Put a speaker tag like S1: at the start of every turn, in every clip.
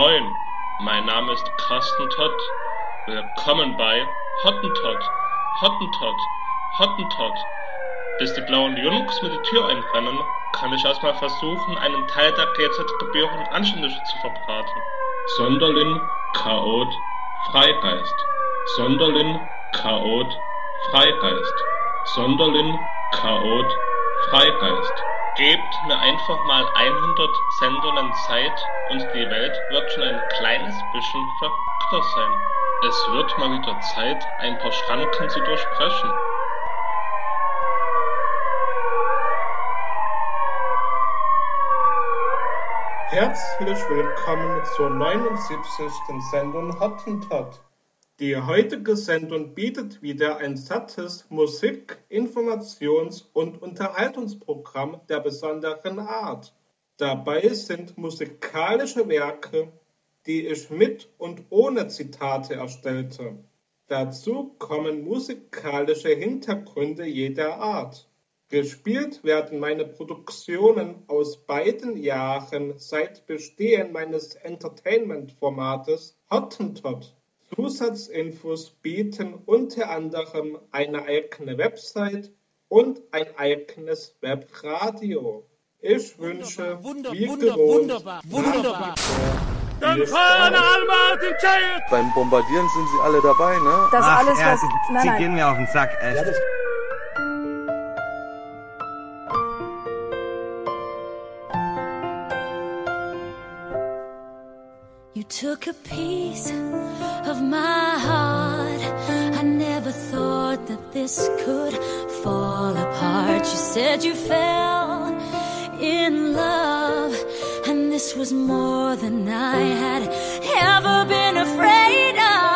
S1: Moin, mein Name ist Carsten Todd. Willkommen bei Hottentott, Hottentott, Hottentott. Bis die blauen Jungs mit der Tür einrennen, kann ich erstmal versuchen, einen Teil der GZ-Gebühren anständig zu verbraten. Sonderlin, Chaot, Freigeist. Sonderlin, Chaot, Freigeist. Sonderlin, Chaot, Freigeist. Gebt mir einfach mal 100 Sendungen Zeit und die Welt wird schon ein kleines bisschen verrückter sein. Es wird mal wieder Zeit, ein paar Schranken zu durchbrechen.
S2: Herzlich willkommen zur 79. Sendung Hottentot. Die heutige Sendung bietet wieder ein sattes Musik-, Informations- und Unterhaltungsprogramm der besonderen Art. Dabei sind musikalische Werke, die ich mit und ohne Zitate erstellte. Dazu kommen musikalische Hintergründe jeder Art. Gespielt werden meine Produktionen aus beiden Jahren seit Bestehen meines Entertainment-Formates Hottentot. Zusatzinfos bieten unter anderem eine eigene Website und ein eigenes Webradio. Ich wünsche,
S3: Wunder, wunder, wunderbar, wunderbar.
S4: Beim Bombardieren sind sie alle dabei, ne?
S5: Das
S6: Ach,
S5: alles,
S6: ja,
S5: was.
S6: sie,
S5: Nein,
S6: sie
S5: nein.
S6: gehen mir auf den Sack, echt.
S7: You took a piece of my heart. I never thought that this could fall apart. You said you fell in love, and this was more than I had ever been afraid of.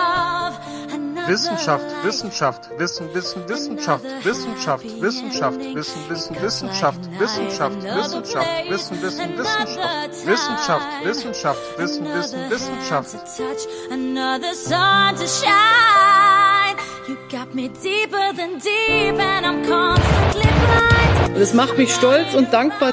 S8: Wissenschaft, Wissenschaft, Wissen, Wissen, Wissenschaft, Wissenschaft, Wissenschaft, Wissen, Wissen, Wissenschaft, Wissenschaft, Wissenschaft, Wissen, Wissen, Wissenschaft, Wissenschaft, Wissenschaft, Wissen, Wissen, Wissenschaft.
S7: touch another sun to shine. You got me deeper than deep, and I'm constantly blind.
S9: Das macht mich stolz und dankbar.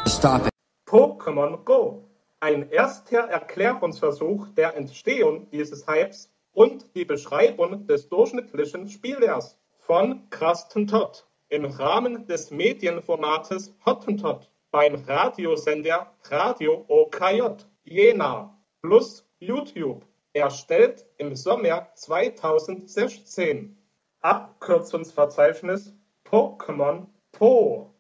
S2: Pokémon Go. Ein erster Erklärungsversuch der Entstehung dieses Hypes und die Beschreibung des durchschnittlichen Spielers von Carsten Todd im Rahmen des Medienformates Hottentot beim Radiosender Radio OKJ Jena plus YouTube erstellt im Sommer 2016. Abkürzungsverzeichnis Pokémon Po.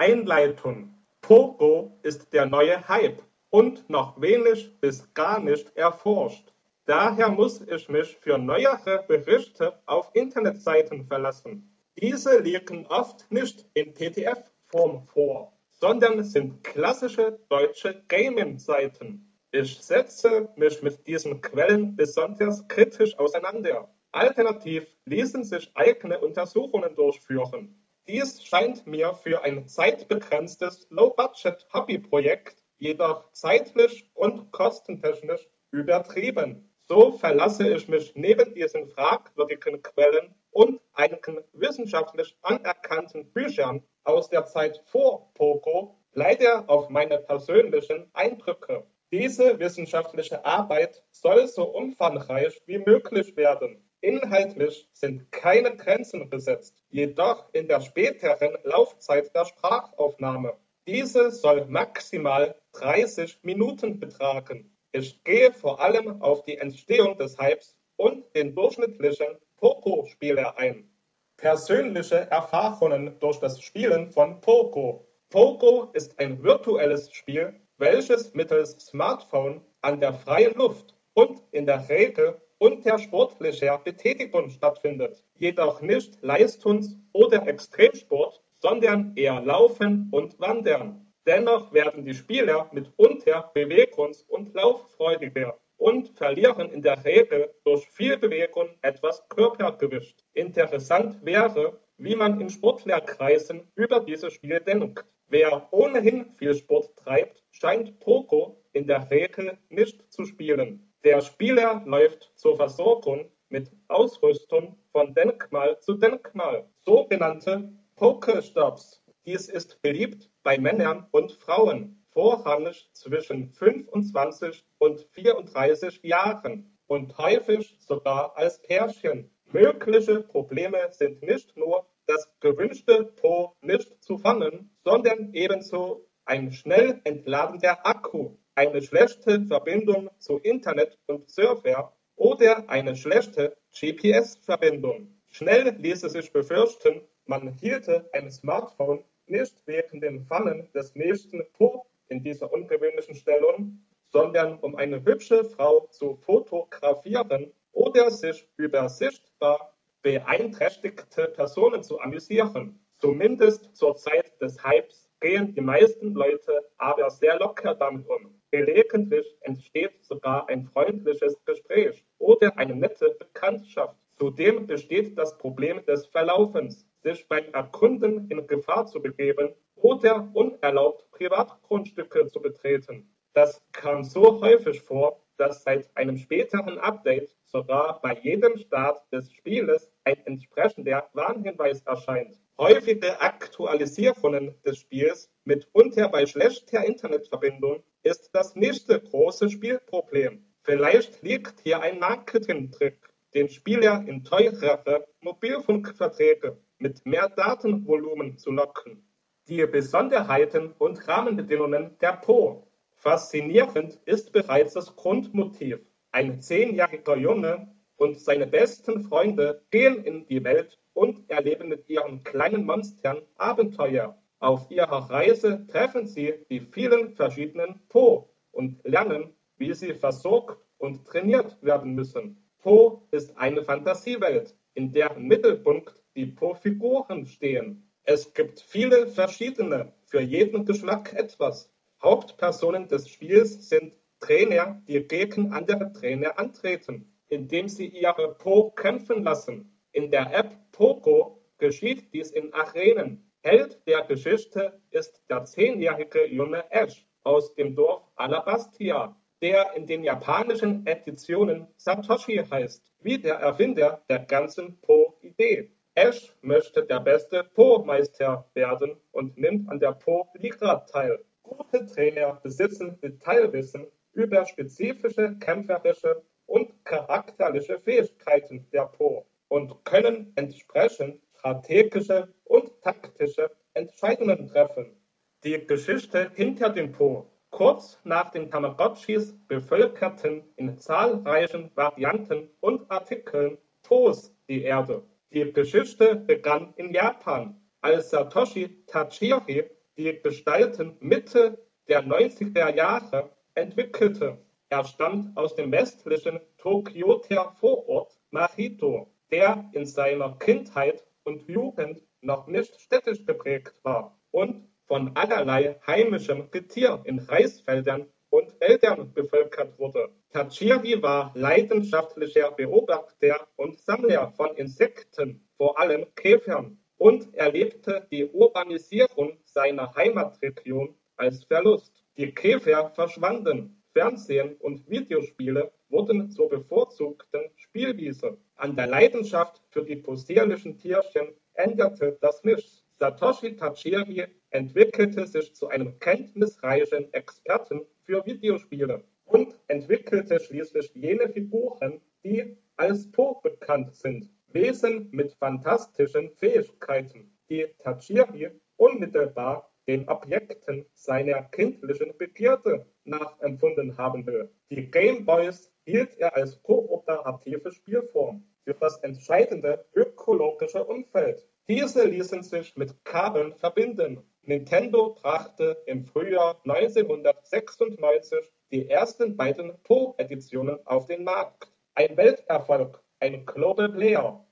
S2: Einleitung. Pogo ist der neue Hype und noch wenig bis gar nicht erforscht. Daher muss ich mich für neuere Berichte auf Internetseiten verlassen. Diese liegen oft nicht in PDF-Form vor, sondern sind klassische deutsche Gaming-Seiten. Ich setze mich mit diesen Quellen besonders kritisch auseinander. Alternativ ließen sich eigene Untersuchungen durchführen. Dies scheint mir für ein zeitbegrenztes Low-Budget-Hobbyprojekt jedoch zeitlich und kostentechnisch übertrieben. So verlasse ich mich neben diesen fragwürdigen Quellen und einigen wissenschaftlich anerkannten Büchern aus der Zeit vor Poco leider auf meine persönlichen Eindrücke. Diese wissenschaftliche Arbeit soll so umfangreich wie möglich werden. Inhaltlich sind keine Grenzen gesetzt, jedoch in der späteren Laufzeit der Sprachaufnahme. Diese soll maximal 30 Minuten betragen. Ich gehe vor allem auf die Entstehung des Hypes und den durchschnittlichen Poco-Spieler ein. Persönliche Erfahrungen durch das Spielen von Poco. Poco ist ein virtuelles Spiel, welches mittels Smartphone an der freien Luft und in der Regel unter sportlicher Betätigung stattfindet, jedoch nicht Leistungs- oder Extremsport, sondern eher Laufen und Wandern. Dennoch werden die Spieler mitunter bewegungs- und lauffreudiger und verlieren in der Regel durch viel Bewegung etwas Körpergewicht. Interessant wäre, wie man in Sportlerkreisen über dieses Spiel denkt. Wer ohnehin viel Sport treibt, scheint Poco in der Regel nicht zu spielen. Der Spieler läuft zur Versorgung mit Ausrüstung von Denkmal zu Denkmal, sogenannte Pokestops. Dies ist beliebt bei Männern und Frauen. vorrangig zwischen 25 und 34 Jahren und häufig sogar als Pärchen. Mögliche Probleme sind nicht nur das gewünschte Po nicht zu fangen, sondern ebenso ein schnell entladender Akku, eine schlechte Verbindung zu Internet und Server oder eine schlechte GPS-Verbindung. Schnell ließe sich befürchten, man hielte ein Smartphone nicht wegen dem Fangen des nächsten Po in dieser ungewöhnlichen Stellung, sondern um eine hübsche Frau zu fotografieren oder sich über sichtbar beeinträchtigte Personen zu amüsieren. Zumindest zur Zeit des Hypes gehen die meisten Leute aber sehr locker damit um. Gelegentlich entsteht sogar ein freundliches Gespräch oder eine nette Bekanntschaft. Zudem besteht das Problem des Verlaufens, sich beim Erkunden in Gefahr zu begeben oder unerlaubt Privatgrundstücke zu betreten. Das kam so häufig vor, dass seit einem späteren Update sogar bei jedem Start des Spieles ein entsprechender Warnhinweis erscheint. Häufige Aktualisierungen des Spiels, mitunter bei schlechter Internetverbindung, ist das nächste große Spielproblem. Vielleicht liegt hier ein Marketingtrick, den Spieler in teurere Mobilfunkverträge mit mehr Datenvolumen zu locken. Die Besonderheiten und Rahmenbedingungen der Po. Faszinierend ist bereits das Grundmotiv. Ein zehnjähriger Junge und seine besten Freunde gehen in die Welt und erleben mit ihren kleinen Monstern Abenteuer. Auf ihrer Reise treffen sie die vielen verschiedenen Po und lernen, wie sie versorgt und trainiert werden müssen. Po ist eine Fantasiewelt, in deren Mittelpunkt die Po-Figuren stehen. Es gibt viele verschiedene, für jeden Geschmack etwas. Hauptpersonen des Spiels sind Trainer, die gegen andere Trainer antreten, indem sie ihre Po kämpfen lassen. In der App Poco geschieht dies in Arenen. Held der Geschichte ist der zehnjährige junge Ash aus dem Dorf Alabastia, der in den japanischen Editionen Satoshi heißt, wie der Erfinder der ganzen Po-Idee. Ash möchte der beste Po-Meister werden und nimmt an der Po-Liga teil. Gute Trainer besitzen Detailwissen über spezifische kämpferische und charakterliche Fähigkeiten der Po und können entsprechend strategische und taktische Entscheidungen treffen. Die Geschichte hinter dem Po Kurz nach den Tamagotchis bevölkerten in zahlreichen Varianten und Artikeln Tos die Erde. Die Geschichte begann in Japan, als Satoshi Tajiri die Gestalten Mitte der 90er Jahre entwickelte. Er stammt aus dem westlichen Tokioter Vorort Mahito, der in seiner Kindheit und Jugend noch nicht städtisch geprägt war und von allerlei heimischem Getier in Reisfeldern und Wäldern bevölkert wurde. Tajiri war leidenschaftlicher Beobachter und Sammler von Insekten, vor allem Käfern, und erlebte die Urbanisierung seiner Heimatregion als Verlust. Die Käfer verschwanden, Fernsehen und Videospiele wurden zur bevorzugten Spielwiese. An der Leidenschaft für die possierlichen Tierchen änderte das nichts. Satoshi Tajiri entwickelte sich zu einem kenntnisreichen Experten für Videospiele und entwickelte schließlich jene Figuren, die als Po bekannt sind. Wesen mit fantastischen Fähigkeiten, die Tajiri unmittelbar den Objekten seiner kindlichen Begierde nachempfunden haben will. Die Gameboys hielt er als kooperative Spielform für das entscheidende ökologische Umfeld. Diese ließen sich mit Kabeln verbinden. Nintendo brachte im Frühjahr 1996 die ersten beiden Po-Editionen auf den Markt. Ein Welterfolg, ein Global Player.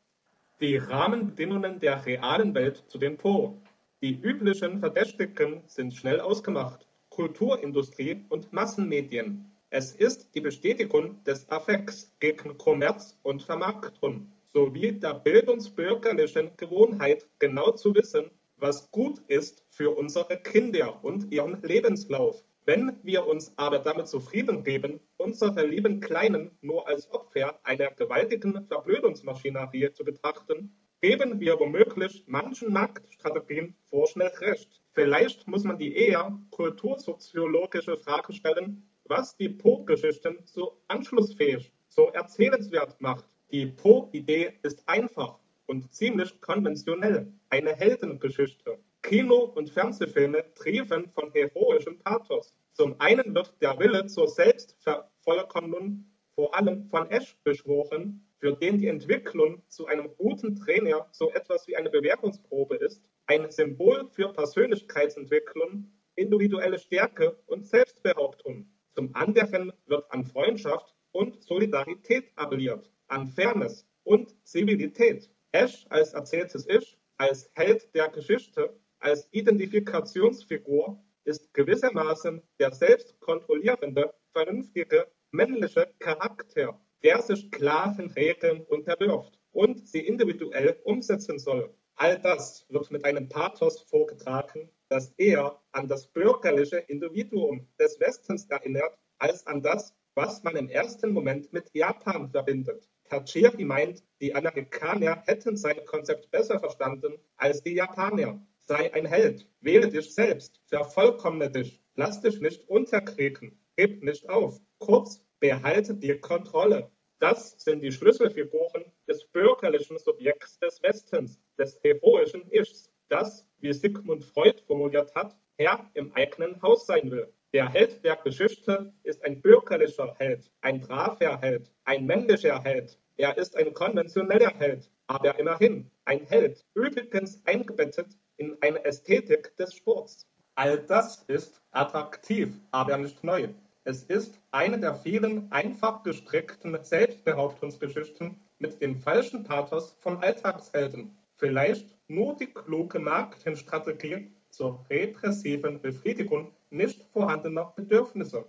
S2: Die Rahmenbedingungen der realen Welt zu den Po. Die üblichen Verdächtigen sind schnell ausgemacht. Kulturindustrie und Massenmedien. Es ist die Bestätigung des Affekts gegen Kommerz und Vermarktung sowie der bildungsbürgerlichen Gewohnheit, genau zu wissen, was gut ist für unsere Kinder und ihren Lebenslauf. Wenn wir uns aber damit zufrieden geben, unsere lieben Kleinen nur als Opfer einer gewaltigen Verblödungsmaschinerie zu betrachten, geben wir womöglich manchen Marktstrategien vorschnell recht. Vielleicht muss man die eher kultursoziologische Frage stellen, was die Po-Geschichten so anschlussfähig, so erzählenswert macht. Die Po-Idee ist einfach und ziemlich konventionell, eine Heldengeschichte. Kino- und Fernsehfilme trieben von heroischem Pathos. Zum einen wird der Wille zur Selbstvervollkommnung vor allem von Ash beschworen, für den die Entwicklung zu einem guten Trainer so etwas wie eine Bewerbungsprobe ist, ein Symbol für Persönlichkeitsentwicklung, individuelle Stärke und Selbstbehauptung. Zum anderen wird an Freundschaft und Solidarität appelliert, an Fairness und Zivilität. Ash als erzähltes Ich, als Held der Geschichte, als Identifikationsfigur ist gewissermaßen der selbstkontrollierende, vernünftige, männliche Charakter, der sich klaren Regeln unterwirft und sie individuell umsetzen soll. All das wird mit einem Pathos vorgetragen, das eher an das bürgerliche Individuum des Westens erinnert, als an das, was man im ersten Moment mit Japan verbindet. Tachiri meint, die Amerikaner hätten sein Konzept besser verstanden als die Japaner. Sei ein Held, wähle dich selbst, vervollkommne dich, lass dich nicht unterkriegen, gib nicht auf. Kurz, behalte die Kontrolle. Das sind die Schlüsselfiguren des bürgerlichen Subjekts des Westens, des heroischen Ichs, das, wie Sigmund Freud formuliert hat, Herr im eigenen Haus sein will. Der Held der Geschichte ist ein bürgerlicher Held, ein braver Held, ein männlicher Held. Er ist ein konventioneller Held, aber immerhin ein Held, übrigens eingebettet in eine Ästhetik des Sports. All das ist attraktiv, aber nicht neu. Es ist eine der vielen einfach gestrickten Selbstbehauptungsgeschichten mit dem falschen Pathos von Alltagshelden. Vielleicht nur die kluge Marketingstrategie zur repressiven Befriedigung nicht vorhandener Bedürfnisse.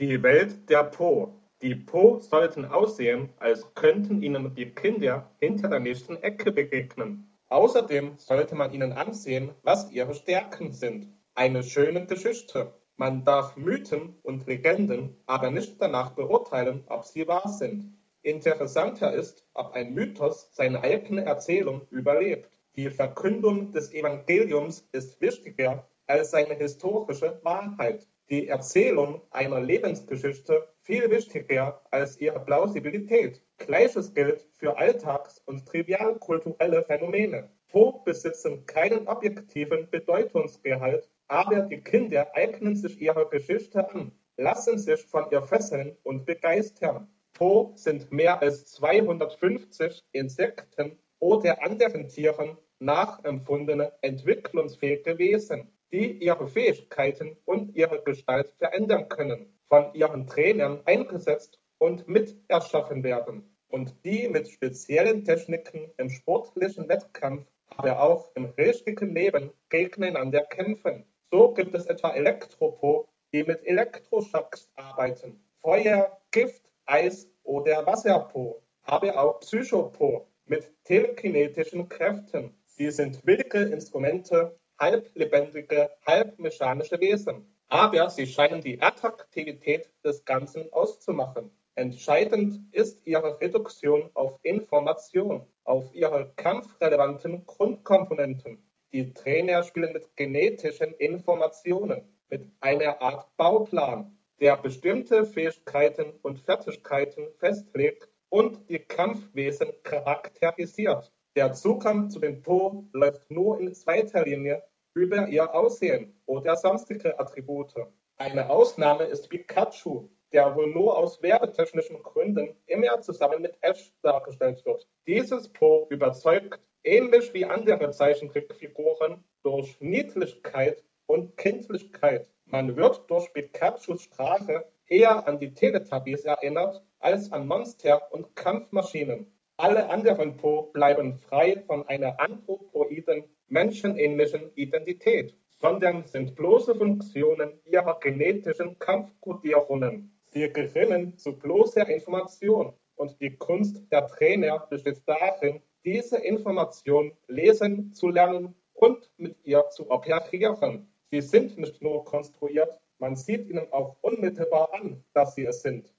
S2: Die Welt der Po. Die Po sollten aussehen, als könnten ihnen die Kinder hinter der nächsten Ecke begegnen. Außerdem sollte man ihnen ansehen, was ihre Stärken sind. Eine schöne Geschichte. Man darf Mythen und Legenden aber nicht danach beurteilen, ob sie wahr sind. Interessanter ist, ob ein Mythos seine eigene Erzählung überlebt. Die Verkündung des Evangeliums ist wichtiger als seine historische Wahrheit. Die Erzählung einer Lebensgeschichte viel wichtiger als ihre Plausibilität. Gleiches gilt für Alltags- und trivialkulturelle Phänomene. Po besitzen keinen objektiven Bedeutungsgehalt, aber die Kinder eignen sich ihrer Geschichte an, lassen sich von ihr fesseln und begeistern. Po sind mehr als 250 Insekten oder anderen Tieren nachempfundene entwicklungsfähige Wesen, die ihre Fähigkeiten und ihre Gestalt verändern können, von ihren Trainern eingesetzt und mit erschaffen werden und die mit speziellen Techniken im sportlichen Wettkampf, aber auch im richtigen Leben gegeneinander kämpfen. So gibt es etwa Elektropo, die mit Elektroschocks arbeiten, Feuer, Gift, Eis oder Wasserpo, aber auch Psychopo mit telekinetischen Kräften. Sie sind willige Instrumente, halblebendige, halbmechanische Wesen. Aber sie scheinen die Attraktivität des Ganzen auszumachen. Entscheidend ist ihre Reduktion auf Information, auf ihre kampfrelevanten Grundkomponenten. Die Trainer spielen mit genetischen Informationen, mit einer Art Bauplan, der bestimmte Fähigkeiten und Fertigkeiten festlegt und die Kampfwesen charakterisiert. Der Zugang zu den Po läuft nur in zweiter Linie über ihr Aussehen oder sonstige Attribute. Eine Ausnahme ist Pikachu, der wohl nur aus werbetechnischen Gründen immer zusammen mit Ash dargestellt wird. Dieses Po überzeugt, ähnlich wie andere Zeichentrickfiguren, durch Niedlichkeit und Kindlichkeit. Man wird durch Pikachus Sprache eher an die Teletubbies erinnert als an Monster und Kampfmaschinen. Alle anderen Po bleiben frei von einer anthropoiden, menschenähnlichen Identität, sondern sind bloße Funktionen ihrer genetischen Kampfkodierungen. Sie gehören zu bloßer Information und die Kunst der Trainer besteht darin, diese Information lesen zu lernen und mit ihr zu operieren. Sie sind nicht nur konstruiert, man sieht ihnen auch unmittelbar an, dass sie es sind.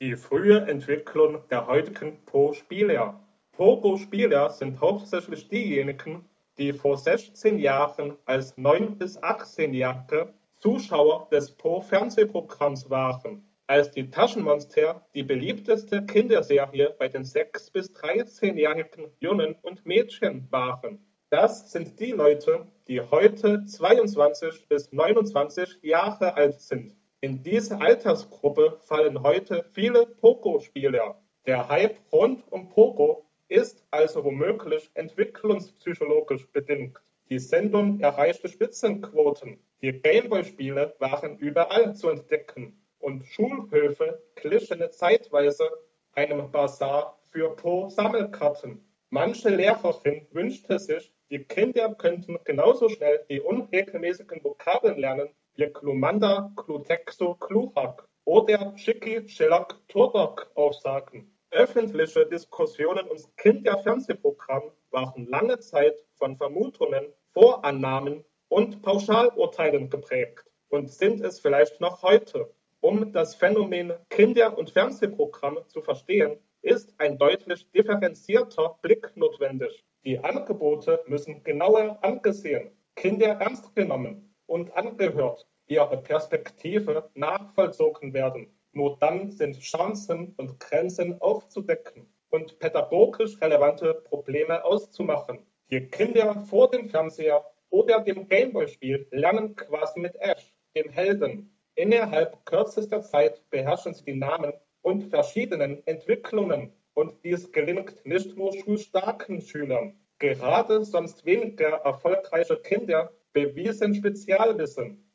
S2: Die frühe Entwicklung der heutigen Po-Spieler. Pogo-Spieler sind hauptsächlich diejenigen, die vor 16 Jahren als 9- bis 18-Jährige Zuschauer des Po-Fernsehprogramms waren, als die Taschenmonster die beliebteste Kinderserie bei den 6- bis 13-jährigen Jungen und Mädchen waren. Das sind die Leute, die heute 22 bis 29 Jahre alt sind. In diese Altersgruppe fallen heute viele Pogo-Spieler. Der Hype rund um Pogo ist also womöglich entwicklungspsychologisch bedingt. Die Sendung erreichte Spitzenquoten. Die Gameboy-Spiele waren überall zu entdecken und Schulhöfe glichen zeitweise einem Bazar für Po-Sammelkarten. Manche Lehrerin wünschte sich, die Kinder könnten genauso schnell die unregelmäßigen Vokabeln lernen wie Klumanda, Klutexo, Kluhak oder Schicki, Schillak, Turbak aufsagen. Öffentliche Diskussionen und Kinderfernsehprogramm waren lange Zeit von Vermutungen, Vorannahmen und Pauschalurteilen geprägt und sind es vielleicht noch heute. Um das Phänomen Kinder- und Fernsehprogramm zu verstehen, ist ein deutlich differenzierter Blick notwendig. Die Angebote müssen genauer angesehen, Kinder ernst genommen und angehört, ihre Perspektive nachvollzogen werden. Nur dann sind Chancen und Grenzen aufzudecken und pädagogisch relevante Probleme auszumachen. Die Kinder vor dem Fernseher oder dem Gameboy-Spiel lernen quasi mit Ash, dem Helden. Innerhalb kürzester Zeit beherrschen sie die Namen und verschiedenen Entwicklungen und dies gelingt nicht nur schulstarken Schülern. Gerade sonst weniger erfolgreiche Kinder bewiesen Spezialwissen.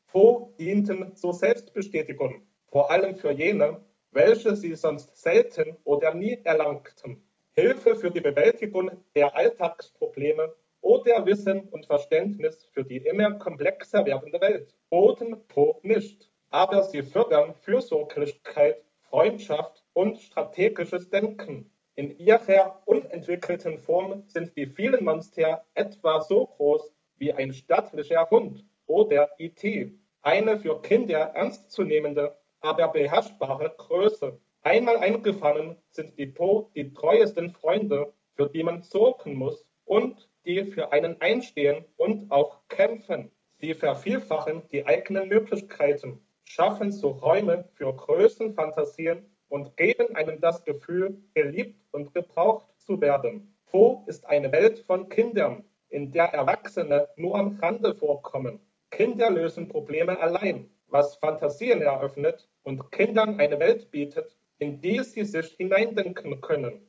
S2: Dienten zur Selbstbestätigung vor allem für jene, welche sie sonst selten oder nie erlangten. Hilfe für die Bewältigung der Alltagsprobleme oder Wissen und Verständnis für die immer komplexer werdende Welt. Boten Po nicht. Aber sie fördern Fürsorglichkeit, Freundschaft und strategisches Denken. In ihrer unentwickelten Form sind die vielen Monster etwa so groß wie ein stattlicher Hund oder IT. Eine für Kinder ernstzunehmende aber beherrschbare Größe. Einmal eingefangen sind die Po die treuesten Freunde, für die man sorgen muss und die für einen einstehen und auch kämpfen. Sie vervielfachen die eigenen Möglichkeiten, schaffen so Räume für Größenfantasien und geben einem das Gefühl, geliebt und gebraucht zu werden. Po ist eine Welt von Kindern, in der Erwachsene nur am Rande vorkommen. Kinder lösen Probleme allein, was Fantasien eröffnet und Kindern eine Welt bietet, in die sie sich hineindenken können.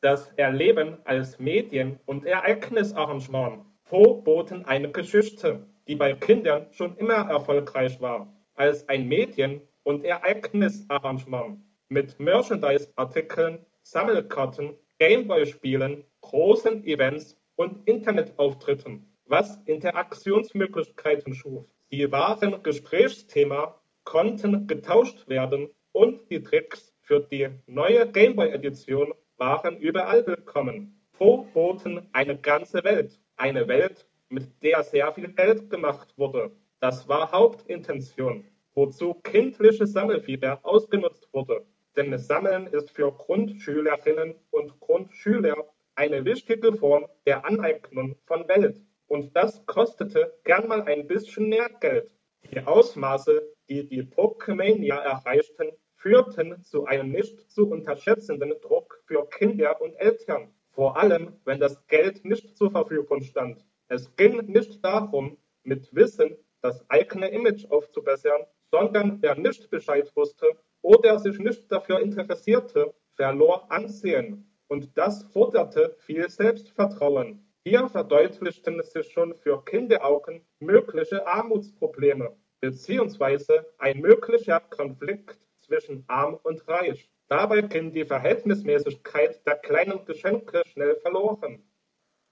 S2: Das Erleben als Medien- und Ereignisarrangement boten eine Geschichte, die bei Kindern schon immer erfolgreich war, als ein Medien- und Ereignisarrangement mit Merchandise-Artikeln, Sammelkarten, Gameboy-Spielen, großen Events und Internetauftritten, was Interaktionsmöglichkeiten schuf. Sie waren Gesprächsthema konnten getauscht werden und die Tricks für die neue Gameboy-Edition waren überall willkommen. Po boten eine ganze Welt, eine Welt, mit der sehr viel Geld gemacht wurde. Das war Hauptintention, wozu kindliche Sammelfieber ausgenutzt wurde. Denn Sammeln ist für Grundschülerinnen und Grundschüler eine wichtige Form der Aneignung von Welt. Und das kostete gern mal ein bisschen mehr Geld. Die Ausmaße die die Pokemania erreichten, führten zu einem nicht zu unterschätzenden Druck für Kinder und Eltern, vor allem wenn das Geld nicht zur Verfügung stand. Es ging nicht darum, mit Wissen das eigene Image aufzubessern, sondern wer nicht Bescheid wusste oder sich nicht dafür interessierte, verlor Ansehen. Und das forderte viel Selbstvertrauen. Hier verdeutlichten sich schon für Kinderaugen mögliche Armutsprobleme beziehungsweise ein möglicher Konflikt zwischen Arm und Reich. Dabei ging die Verhältnismäßigkeit der kleinen Geschenke schnell verloren.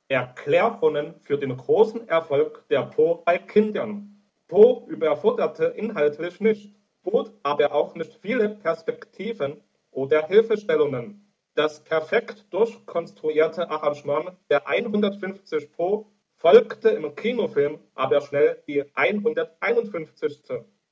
S2: Erklärungen für den großen Erfolg der Po bei Kindern. Po überforderte inhaltlich nicht, bot aber auch nicht viele Perspektiven oder Hilfestellungen. Das perfekt durchkonstruierte Arrangement der 150 Po folgte im Kinofilm aber schnell die 151.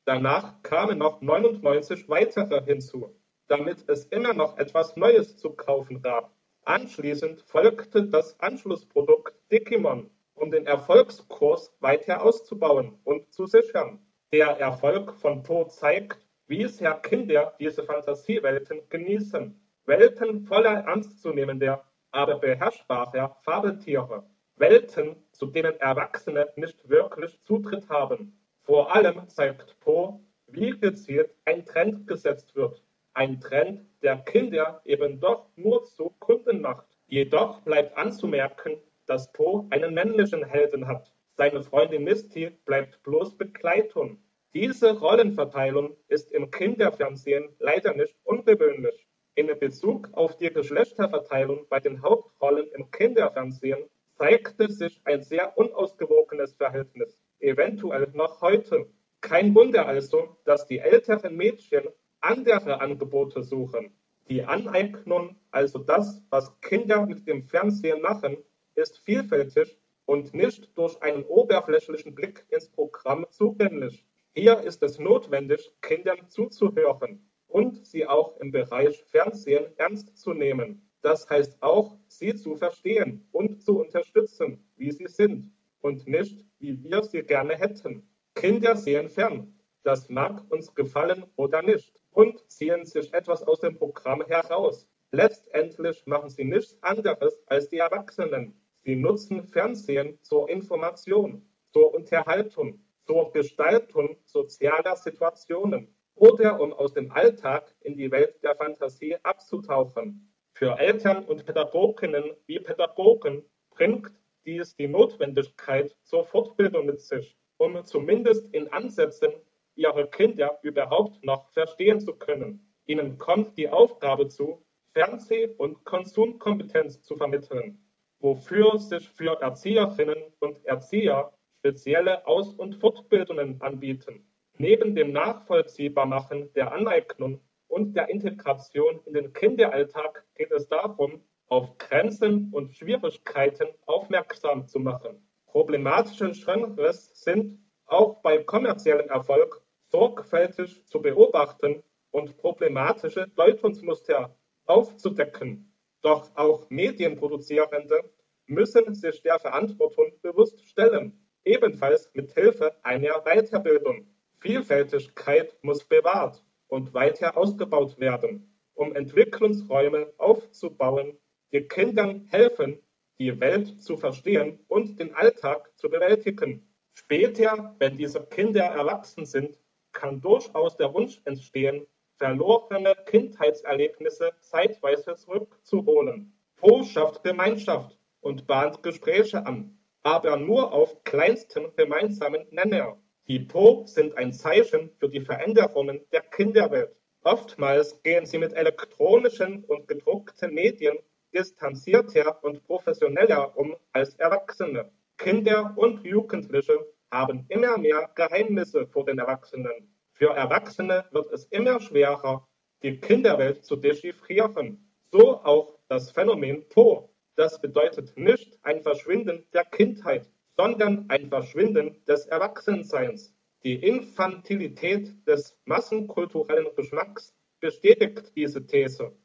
S2: Danach kamen noch 99 weitere hinzu. damit es immer noch etwas Neues zu kaufen gab. Anschließend folgte das Anschlussprodukt Digimon, um den Erfolgskurs weiter auszubauen und zu sichern. Der Erfolg von Po zeigt, wie sehr Kinder diese Fantasiewelten genießen. Welten voller ernstzunehmender, aber beherrschbarer Fabeltiere. Welten, zu denen Erwachsene nicht wirklich Zutritt haben. Vor allem zeigt Po, wie gezielt ein Trend gesetzt wird. Ein Trend, der Kinder eben doch nur zu Kunden macht. Jedoch bleibt anzumerken, dass Po einen männlichen Helden hat. Seine Freundin Misty bleibt bloß Begleitung. Diese Rollenverteilung ist im Kinderfernsehen leider nicht ungewöhnlich. In Bezug auf die Geschlechterverteilung bei den Hauptrollen im Kinderfernsehen zeigte sich ein sehr unausgewogenes Verhältnis, eventuell noch heute. Kein Wunder also, dass die älteren Mädchen andere Angebote suchen. Die Aneignung, also das, was Kinder mit dem Fernsehen machen, ist vielfältig und nicht durch einen oberflächlichen Blick ins Programm zugänglich. Hier ist es notwendig, Kindern zuzuhören und sie auch im Bereich Fernsehen ernst zu nehmen. Das heißt auch, sie zu verstehen und zu unterstützen, wie sie sind und nicht, wie wir sie gerne hätten. Kinder sehen fern. Das mag uns gefallen oder nicht und ziehen sich etwas aus dem Programm heraus. Letztendlich machen sie nichts anderes als die Erwachsenen. Sie nutzen Fernsehen zur Information, zur Unterhaltung, zur Gestaltung sozialer Situationen oder um aus dem Alltag in die Welt der Fantasie abzutauchen. Für Eltern und Pädagoginnen wie Pädagogen bringt dies die Notwendigkeit zur Fortbildung mit sich, um zumindest in Ansätzen ihre Kinder überhaupt noch verstehen zu können. Ihnen kommt die Aufgabe zu, Fernseh- und Konsumkompetenz zu vermitteln, wofür sich für Erzieherinnen und Erzieher spezielle Aus- und Fortbildungen anbieten. Neben dem Nachvollziehbarmachen der Aneignung und der Integration in den Kinderalltag geht es darum, auf Grenzen und Schwierigkeiten aufmerksam zu machen. Problematische Genres sind auch bei kommerziellem Erfolg sorgfältig zu beobachten und problematische Deutungsmuster aufzudecken. Doch auch Medienproduzierende müssen sich der Verantwortung bewusst stellen, ebenfalls mit Hilfe einer Weiterbildung. Vielfältigkeit muss bewahrt und weiter ausgebaut werden, um Entwicklungsräume aufzubauen, die Kindern helfen, die Welt zu verstehen und den Alltag zu bewältigen. Später, wenn diese Kinder erwachsen sind, kann durchaus der Wunsch entstehen, verlorene Kindheitserlebnisse zeitweise zurückzuholen. Po schafft Gemeinschaft und bahnt Gespräche an, aber nur auf kleinsten gemeinsamen Nenner. Die Po sind ein Zeichen für die Veränderungen der Kinderwelt. Oftmals gehen sie mit elektronischen und gedruckten Medien distanzierter und professioneller um als Erwachsene. Kinder und Jugendliche haben immer mehr Geheimnisse vor den Erwachsenen. Für Erwachsene wird es immer schwerer, die Kinderwelt zu dechiffrieren. So auch das Phänomen Po. Das bedeutet nicht ein Verschwinden der Kindheit, sondern ein Verschwinden des Erwachsenseins. Die Infantilität des massenkulturellen Geschmacks bestätigt diese These.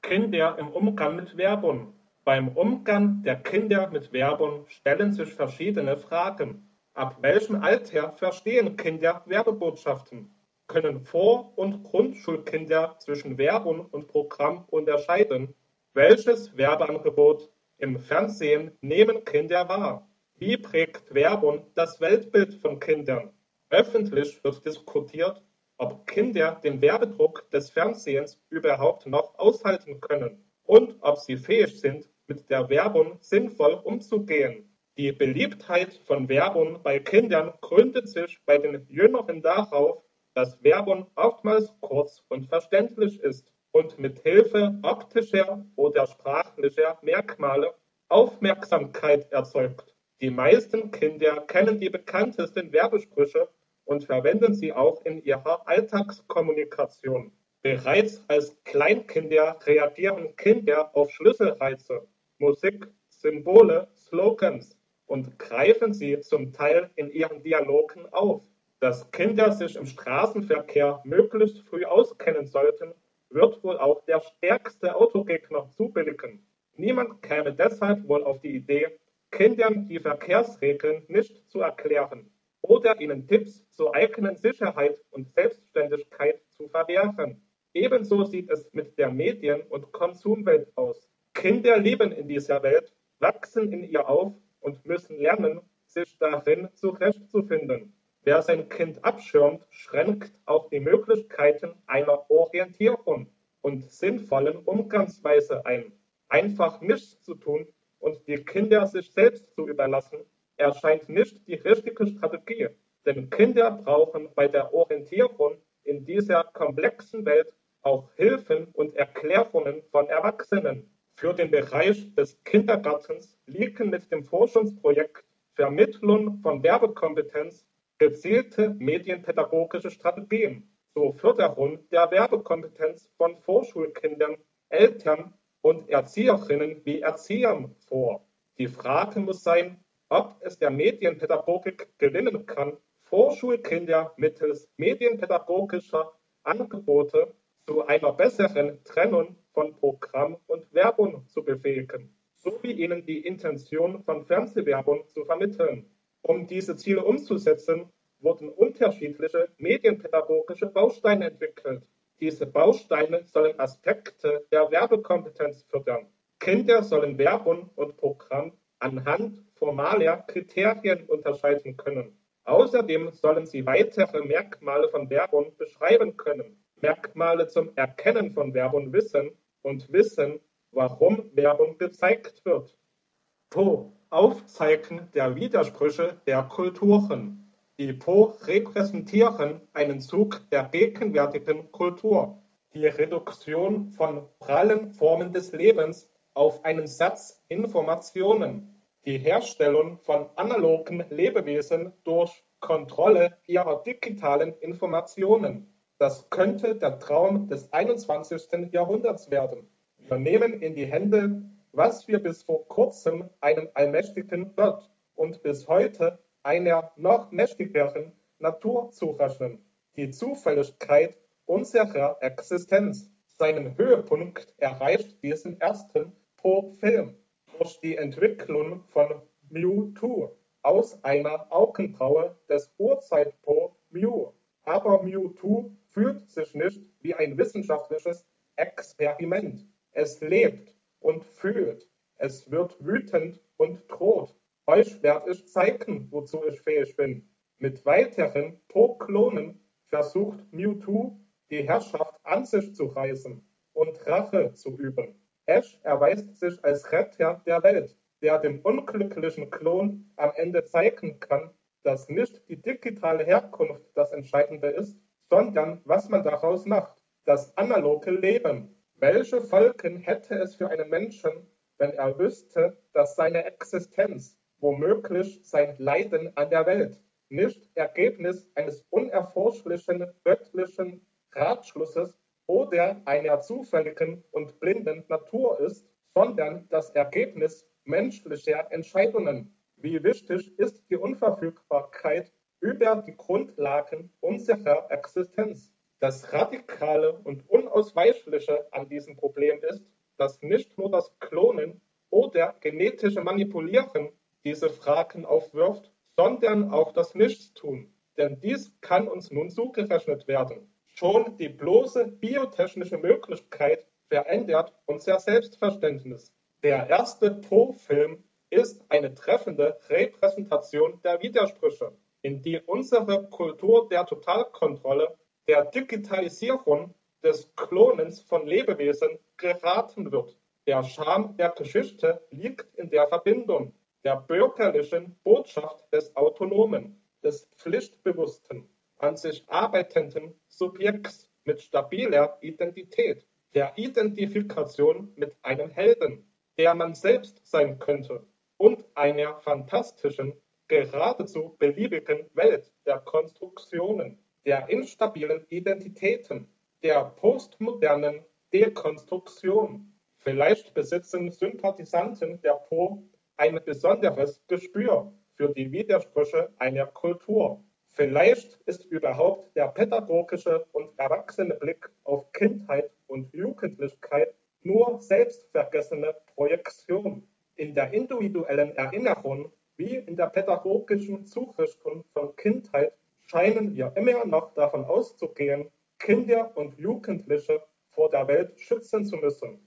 S2: Kinder im Umgang mit Werbung. Beim Umgang der Kinder mit Werbung stellen sich verschiedene Fragen. Ab welchem Alter verstehen Kinder Werbebotschaften? Können Vor- und Grundschulkinder zwischen Werbung und Programm unterscheiden? Welches Werbeangebot im Fernsehen nehmen Kinder wahr? Wie prägt Werbung das Weltbild von Kindern? Öffentlich wird diskutiert, ob Kinder den Werbedruck des Fernsehens überhaupt noch aushalten können und ob sie fähig sind, mit der Werbung sinnvoll umzugehen. Die Beliebtheit von Werbung bei Kindern gründet sich bei den Jüngeren darauf, dass Werbung oftmals kurz und verständlich ist und mit Hilfe optischer oder sprachlicher Merkmale Aufmerksamkeit erzeugt. Die meisten Kinder kennen die bekanntesten Werbesprüche und verwenden sie auch in ihrer Alltagskommunikation. Bereits als Kleinkinder reagieren Kinder auf Schlüsselreize, Musik, Symbole, Slogans und greifen sie zum Teil in ihren Dialogen auf. Dass Kinder sich im Straßenverkehr möglichst früh auskennen sollten, wird wohl auch der stärkste Autogegner zubilligen. Niemand käme deshalb wohl auf die Idee, Kindern die Verkehrsregeln nicht zu erklären oder ihnen Tipps zur eigenen Sicherheit und Selbstständigkeit zu verwehren. Ebenso sieht es mit der Medien- und Konsumwelt aus. Kinder leben in dieser Welt, wachsen in ihr auf und müssen lernen, sich darin zurechtzufinden. Wer sein Kind abschirmt, schränkt auch die Möglichkeiten einer Orientierung und sinnvollen Umgangsweise ein. Einfach nichts zu tun und die Kinder sich selbst zu überlassen, erscheint nicht die richtige Strategie, denn Kinder brauchen bei der Orientierung in dieser komplexen Welt auch Hilfen und Erklärungen von Erwachsenen. Für den Bereich des Kindergartens liegen mit dem Forschungsprojekt Vermittlung von Werbekompetenz gezielte medienpädagogische Strategien zur Förderung der Werbekompetenz von Vorschulkindern, Eltern und Erzieherinnen wie Erziehern vor. Die Frage muss sein, ob es der Medienpädagogik gelingen kann, Vorschulkinder mittels medienpädagogischer Angebote zu einer besseren Trennung von Programm und Werbung zu befähigen, sowie ihnen die Intention von Fernsehwerbung zu vermitteln. Um diese Ziele umzusetzen, wurden unterschiedliche medienpädagogische Bausteine entwickelt. Diese Bausteine sollen Aspekte der Werbekompetenz fördern. Kinder sollen Werbung und Programm anhand formaler Kriterien unterscheiden können. Außerdem sollen sie weitere Merkmale von Werbung beschreiben können. Merkmale zum Erkennen von Werbung wissen und wissen, warum Werbung gezeigt wird. Po. Aufzeigen der Widersprüche der Kulturen. Die Po repräsentieren einen Zug der gegenwärtigen Kultur. Die Reduktion von prallen Formen des Lebens auf einen Satz Informationen. Die Herstellung von analogen Lebewesen durch Kontrolle ihrer digitalen Informationen. Das könnte der Traum des 21. Jahrhunderts werden. Wir nehmen in die Hände, was wir bis vor kurzem einem allmächtigen Gott und bis heute einer noch mächtigeren Natur zurechnen. Die Zufälligkeit unserer Existenz. Seinen Höhepunkt erreicht diesen ersten Po-Film durch die Entwicklung von Mewtwo aus einer Augenbraue des Urzeit-Po Mew. Aber Mewtwo fühlt sich nicht wie ein wissenschaftliches Experiment. Es lebt und fühlt. Es wird wütend und droht. Euch werde ich zeigen, wozu ich fähig bin. Mit weiteren Po-Klonen versucht Mewtwo, die Herrschaft an sich zu reißen und Rache zu üben. Ash erweist sich als Retter der Welt, der dem unglücklichen Klon am Ende zeigen kann, dass nicht die digitale Herkunft das Entscheidende ist, sondern was man daraus macht, das analoge Leben. Welche Folgen hätte es für einen Menschen, wenn er wüsste, dass seine Existenz, womöglich sein Leiden an der Welt, nicht Ergebnis eines unerforschlichen göttlichen Ratschlusses oder einer zufälligen und blinden Natur ist, sondern das Ergebnis menschlicher Entscheidungen. Wie wichtig ist die Unverfügbarkeit über die Grundlagen unserer Existenz? Das Radikale und Unausweichliche an diesem Problem ist, dass nicht nur das Klonen oder genetische Manipulieren diese Fragen aufwirft, sondern auch das Nichtstun. Denn dies kann uns nun zugerechnet werden. Schon die bloße biotechnische Möglichkeit verändert unser Selbstverständnis. Der erste Po-Film ist eine treffende Repräsentation der Widersprüche, in die unsere Kultur der Totalkontrolle, der Digitalisierung, des Klonens von Lebewesen geraten wird. Der Charme der Geschichte liegt in der Verbindung der bürgerlichen Botschaft des Autonomen, des Pflichtbewussten, an sich arbeitenden Subjekts mit stabiler Identität, der Identifikation mit einem Helden, der man selbst sein könnte, und einer fantastischen, geradezu beliebigen Welt der Konstruktionen, der instabilen Identitäten, der postmodernen Dekonstruktion. Vielleicht besitzen Sympathisanten der Po ein besonderes Gespür für die Widersprüche einer Kultur. Vielleicht ist überhaupt der pädagogische und erwachsene Blick auf Kindheit und Jugendlichkeit nur selbstvergessene Projektion. In der individuellen Erinnerung wie in der pädagogischen Zurüstung von Kindheit scheinen wir immer noch davon auszugehen, Kinder und Jugendliche vor der Welt schützen zu müssen.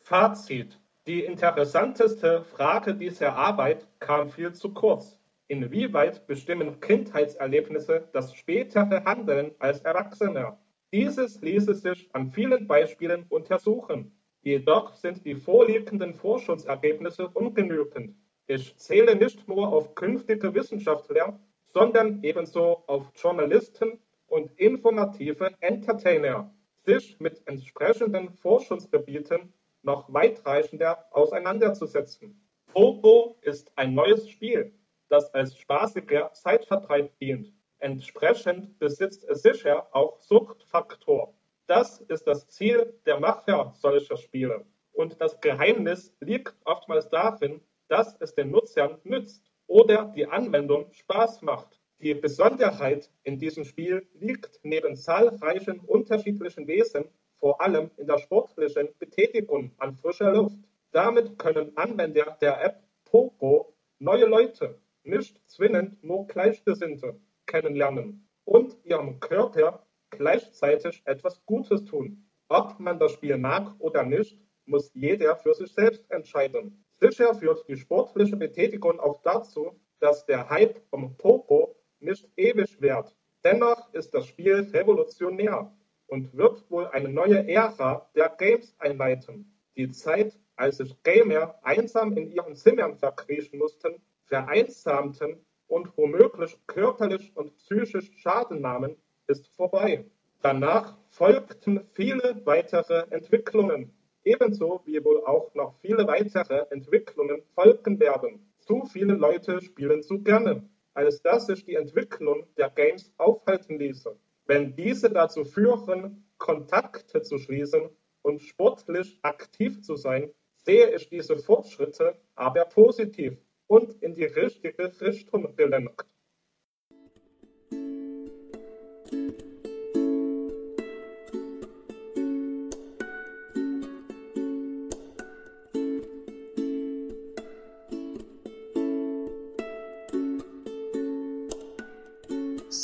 S2: Fazit. Die interessanteste Frage dieser Arbeit kam viel zu kurz. Inwieweit bestimmen Kindheitserlebnisse das spätere Handeln als Erwachsener? Dieses ließe sich an vielen Beispielen untersuchen. Jedoch sind die vorliegenden Forschungsergebnisse ungenügend. Ich zähle nicht nur auf künftige Wissenschaftler, sondern ebenso auf Journalisten und informative Entertainer, sich mit entsprechenden Forschungsgebieten noch weitreichender auseinanderzusetzen. Pogo ist ein neues Spiel, das als spaßiger Zeitvertreib dient. Entsprechend besitzt es sicher auch Suchtfaktor. Das ist das Ziel der Macher solcher Spiele. Und das Geheimnis liegt oftmals darin, dass es den Nutzern nützt oder die Anwendung Spaß macht. Die Besonderheit in diesem Spiel liegt neben zahlreichen unterschiedlichen Wesen vor allem in der sportlichen Betätigung an frischer Luft. Damit können Anwender der App Pogo neue Leute, nicht zwingend nur Gleichgesinnte, kennenlernen und ihrem Körper gleichzeitig etwas Gutes tun. Ob man das Spiel mag oder nicht, muss jeder für sich selbst entscheiden. Sicher führt die sportliche Betätigung auch dazu, dass der Hype um Pogo nicht ewig währt. Dennoch ist das Spiel revolutionär und wird wohl eine neue Ära der Games einleiten. Die Zeit, als sich Gamer einsam in ihren Zimmern verkriechen mussten, vereinsamten und womöglich körperlich und psychisch Schaden nahmen, ist vorbei. Danach folgten viele weitere Entwicklungen, ebenso wie wohl auch noch viele weitere Entwicklungen folgen werden. Zu viele Leute spielen zu gerne, als dass sich die Entwicklung der Games aufhalten ließe. Wenn diese dazu führen, Kontakte zu schließen und sportlich aktiv zu sein, sehe ich diese Fortschritte aber positiv und in die richtige Richtung gelenkt.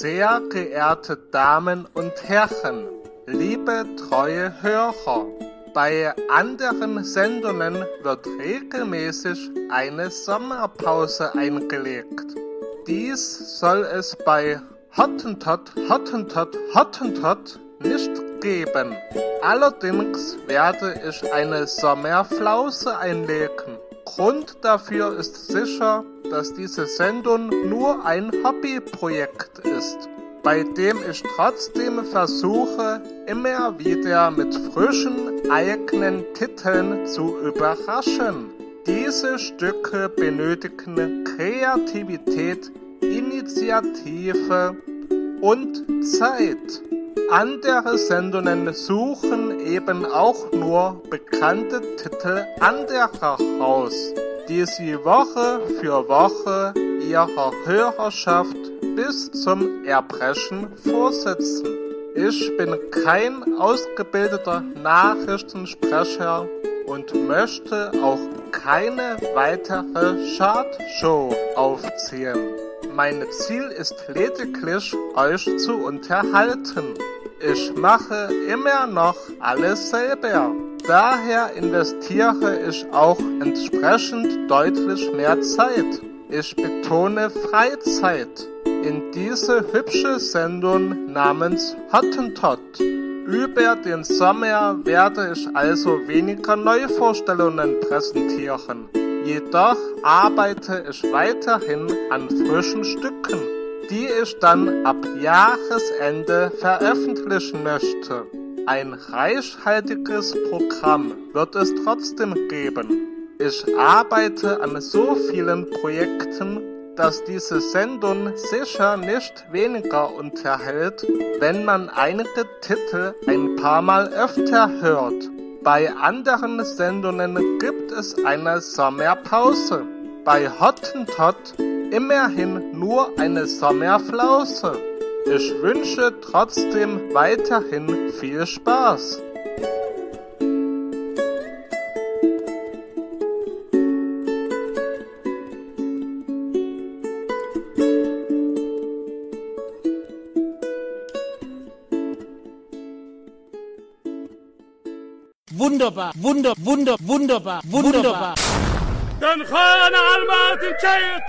S8: Sehr geehrte Damen und Herren, liebe treue Hörer, bei anderen Sendungen wird regelmäßig eine Sommerpause eingelegt. Dies soll es bei Hottentot, Hottentot, Hottentot nicht geben. Allerdings werde ich eine Sommerflause einlegen. Grund dafür ist sicher, dass diese Sendung nur ein Hobbyprojekt ist, bei dem ich trotzdem versuche, immer wieder mit frischen eigenen Titeln zu überraschen. Diese Stücke benötigen Kreativität, Initiative und Zeit. Andere Sendungen suchen eben auch nur bekannte Titel anderer raus die sie Woche für Woche ihrer Hörerschaft bis zum Erbrechen vorsetzen. Ich bin kein ausgebildeter Nachrichtensprecher und möchte auch keine weitere Chartshow aufziehen. Mein Ziel ist lediglich, euch zu unterhalten. Ich mache immer noch alles selber. Daher investiere ich auch entsprechend deutlich mehr Zeit. Ich betone Freizeit in diese hübsche Sendung namens Hottentot. Über den Sommer werde ich also weniger Neuvorstellungen präsentieren. Jedoch arbeite ich weiterhin an frischen Stücken, die ich dann ab Jahresende veröffentlichen möchte. Ein reichhaltiges Programm wird es trotzdem geben. Ich arbeite an so vielen Projekten, dass diese Sendung sicher nicht weniger unterhält, wenn man einige Titel ein paar Mal öfter hört. Bei anderen Sendungen gibt es eine Sommerpause. Bei Hottentot immerhin nur eine Sommerflause. Ich wünsche trotzdem weiterhin viel Spaß.
S3: Wunderbar, wunder, wunder, wunderbar, wunderbar.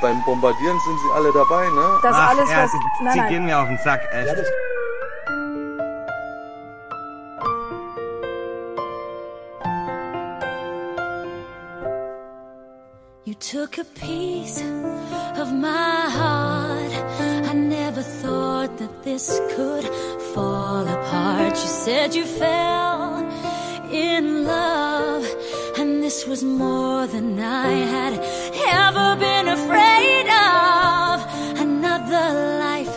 S4: Beim Bombardieren sind sie alle dabei, ne?
S5: Das
S6: Ach,
S5: alles,
S6: ja,
S5: was.
S6: sie,
S5: nein,
S6: sie
S5: nein.
S6: gehen mir auf den Sack, echt.
S7: You took a piece of my heart. I never thought that this could fall apart. You said you fell in love, this was more than I had ever been afraid of. Another life,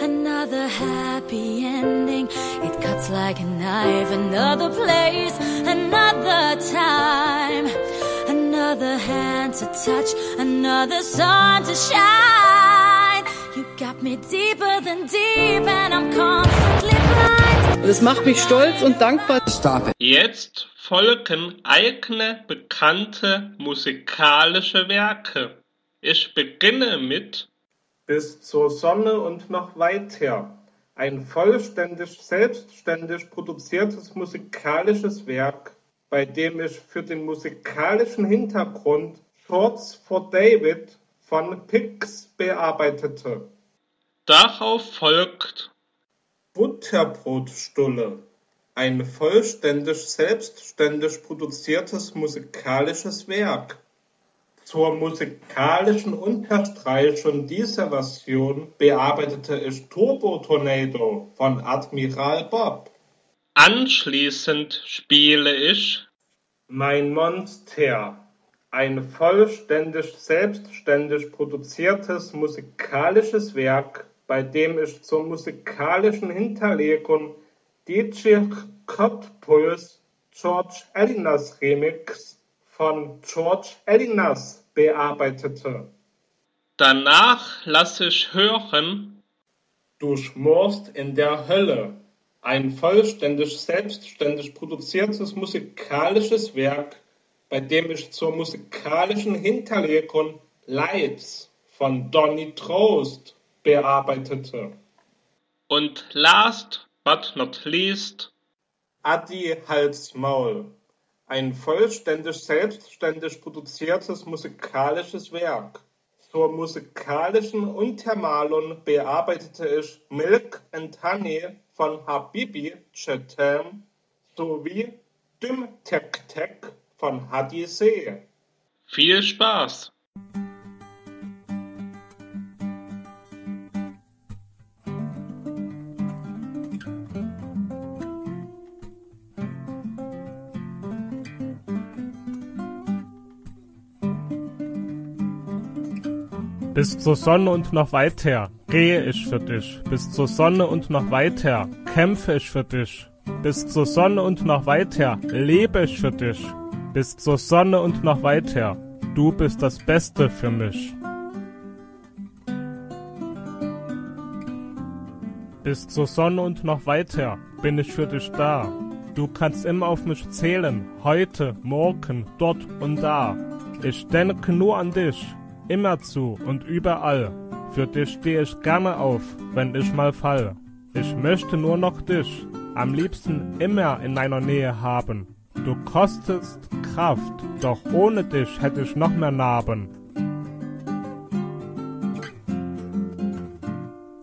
S7: another happy ending. It cuts like a knife. Another place, another time. Another hand to touch, another sun to shine. You got me deeper than deep, and I'm constantly blind.
S9: Das macht mich stolz und dankbar.
S1: Jetzt folgen eigene bekannte musikalische Werke. Ich beginne mit
S2: Bis zur Sonne und noch weiter. Ein vollständig selbstständig produziertes musikalisches Werk, bei dem ich für den musikalischen Hintergrund Shorts for David von Pix bearbeitete.
S1: Darauf folgt
S2: Butterbrotstulle. Ein vollständig selbstständig produziertes musikalisches Werk. Zur musikalischen Unterstreichung dieser Version bearbeitete ich Turbo Tornado von Admiral Bob.
S1: Anschließend spiele ich
S2: Mein Monster. Ein vollständig selbstständig produziertes musikalisches Werk, bei dem ich zur musikalischen Hinterlegung DJ Cottpuls George Elinas Remix von George Elinas bearbeitete.
S1: Danach lasse ich hören
S2: Du schmorst in der Hölle. Ein vollständig selbstständig produziertes musikalisches Werk, bei dem ich zur musikalischen Hinterlegung Lights von Donny Trost bearbeitete.
S1: und last but not least
S2: Adi Hals Maul. Ein vollständig selbstständig produziertes musikalisches Werk. Zur musikalischen Untermalung bearbeitete ich Milk and Honey von Habibi Chetam sowie Düm Tek Tek von Hadi See.
S1: viel Spaß.
S10: Bis zur Sonne und noch weiter gehe ich für dich. Bis zur Sonne und noch weiter kämpfe ich für dich. Bis zur Sonne und noch weiter lebe ich für dich. Bis zur Sonne und noch weiter. Du bist das Beste für mich. Bis zur Sonne und noch weiter bin ich für dich da. Du kannst immer auf mich zählen, heute, morgen, dort und da. Ich denke nur an dich, immerzu und überall. Für dich stehe ich gerne auf, wenn ich mal fall. Ich möchte nur noch dich, am liebsten immer in meiner Nähe haben. Du kostest Kraft, doch ohne dich hätte ich noch mehr Narben.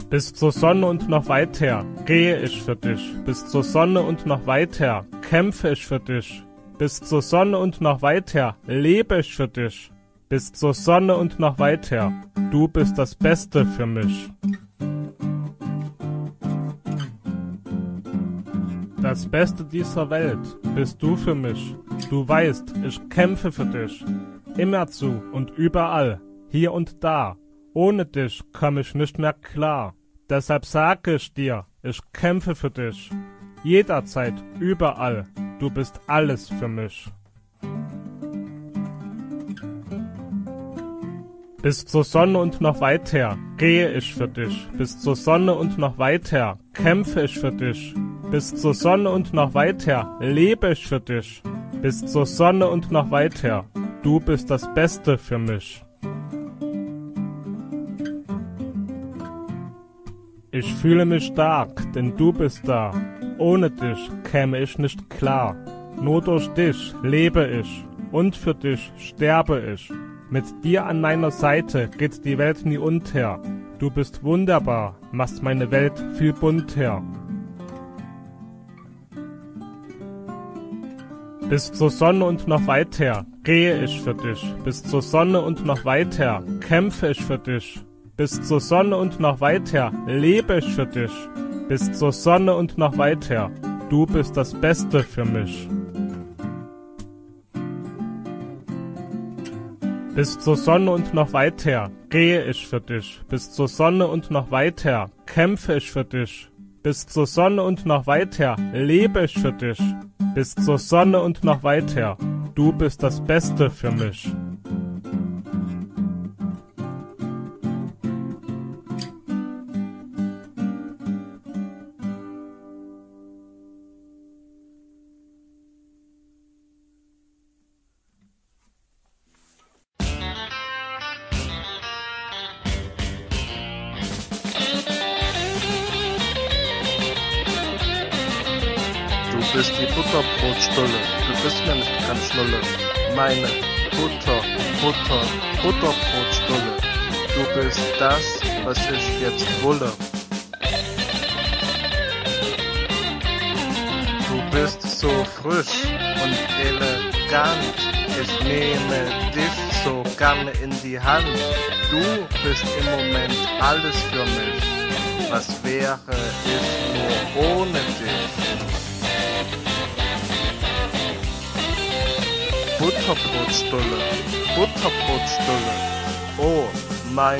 S10: Bis zur Sonne und noch weiter gehe ich für dich. Bis zur Sonne und noch weiter kämpfe ich für dich. Bis zur Sonne und noch weiter lebe ich für dich. Bis zur Sonne und noch weiter. Du bist das Beste für mich. Das Beste dieser Welt bist du für mich. Du weißt, ich kämpfe für dich. Immerzu und überall, hier und da. Ohne dich komme ich nicht mehr klar. Deshalb sage ich dir, ich kämpfe für dich. Jederzeit, überall. Du bist alles für mich.
S11: Bis zur Sonne und noch weiter gehe ich für dich. Bis zur Sonne und noch weiter kämpfe ich für dich. Bis zur Sonne und noch weiter lebe ich für dich. Bis zur Sonne und noch weiter. Du bist das Beste für mich. Ich fühle mich stark, denn du bist da. Ohne dich käme ich nicht klar. Nur durch dich lebe ich und für dich sterbe ich. Mit dir an meiner Seite geht die Welt nie unter. Du bist wunderbar, machst meine Welt viel bunter. Bis zur Sonne und noch weiter gehe ich für dich. Bis zur Sonne und noch weiter kämpfe ich für dich. Bis zur Sonne und noch weiter lebe ich für dich. Bis zur Sonne und noch weiter. Du bist das Beste für mich. Bis zur Sonne und noch weiter gehe ich für dich. Bis zur Sonne und noch weiter kämpfe ich für dich. Bis zur Sonne und noch weiter lebe ich für dich. Bis zur Sonne und noch weiter. Du bist das Beste für mich.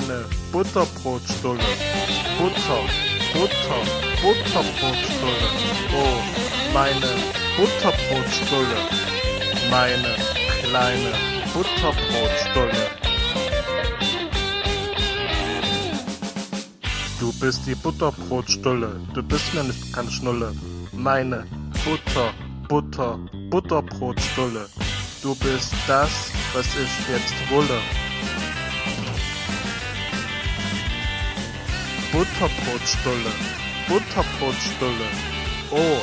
S2: Meine Butterbrotstulle. Butter, Butter, Butterbrotstulle. Oh, meine Butterbrotstulle. Meine kleine Butterbrotstulle. Du bist die Butterbrotstulle, du bist mir nicht ganz Schnulle. Meine Butter, Butter, Butterbrotstulle. Du bist das, was ich jetzt wolle. Butterbrotstulle, Butterbrotstulle. Oh,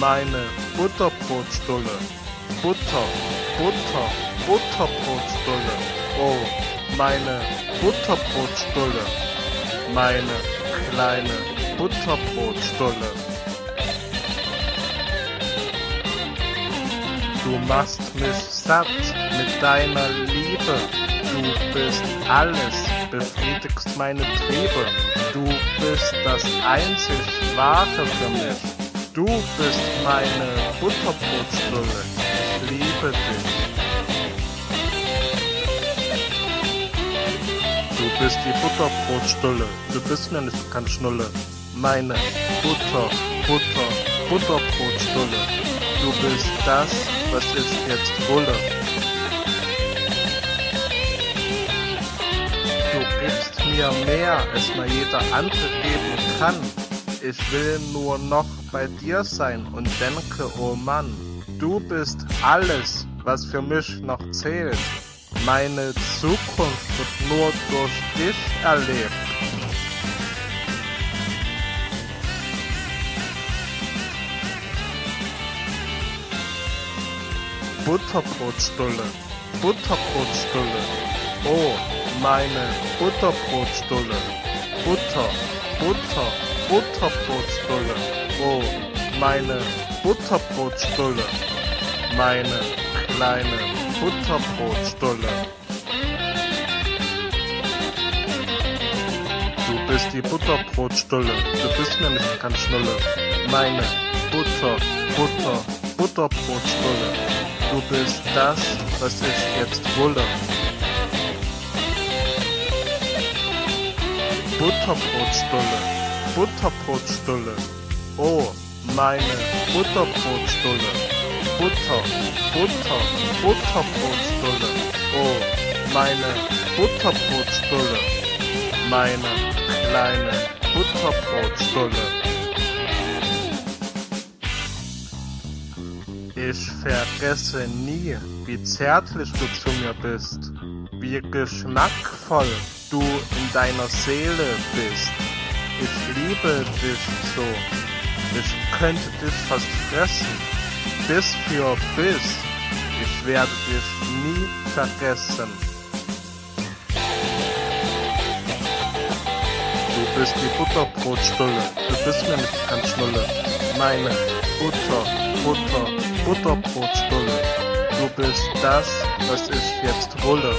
S2: meine Butterbrotstulle. Butter, Butter, Butterbrotstulle. Oh, meine Butterbrotstulle. Meine kleine Butterbrotstulle. Du machst mich satt mit deiner Liebe. Du bist alles, befriedigst meine Triebe. Du bist das einzig Wahre für mich. Du bist meine Butterbrotstulle. Ich liebe dich. Du bist die Butterbrotstulle. Du bist mir nicht ganz Schnulle. Meine Butter, Butter, Butterbrotstulle. Du bist das, was ich jetzt wolle. Mir mehr, als mir jeder andere geben kann. Ich will nur noch bei dir sein und denke, oh Mann, du bist alles, was für mich noch zählt. Meine Zukunft wird nur durch dich erlebt. Butterbrotstulle, Butterbrotstulle. Oh, meine Butterbrotstulle. Butter, Butter, Butterbrotstulle. Oh, meine Butterbrotstulle. Meine kleine Butterbrotstulle. Du bist die Butterbrotstulle. Du bist nicht ganz Schnulle. Meine Butter, Butter, Butterbrotstulle. Du bist das, was ich jetzt wolle. Butterbrotstulle, Butterbrotstulle. Oh, meine Butterbrotstulle. Butter, Butter, Butterbrotstulle. Oh,
S8: meine Butterbrotstulle, meine kleine Butterbrotstulle. Ich vergesse nie, wie zärtlich du zu mir bist, wie geschmackvoll du in deiner Seele bist. Ich liebe dich so, ich könnte dich fast fressen, Biss für Biss. Ich werde dich nie vergessen. Du bist die Butterbrotstulle, du bist mir nicht ganz Schnulle. Meine Butter, Butter, Butterbrotstulle. Du bist das, was ich jetzt rulle.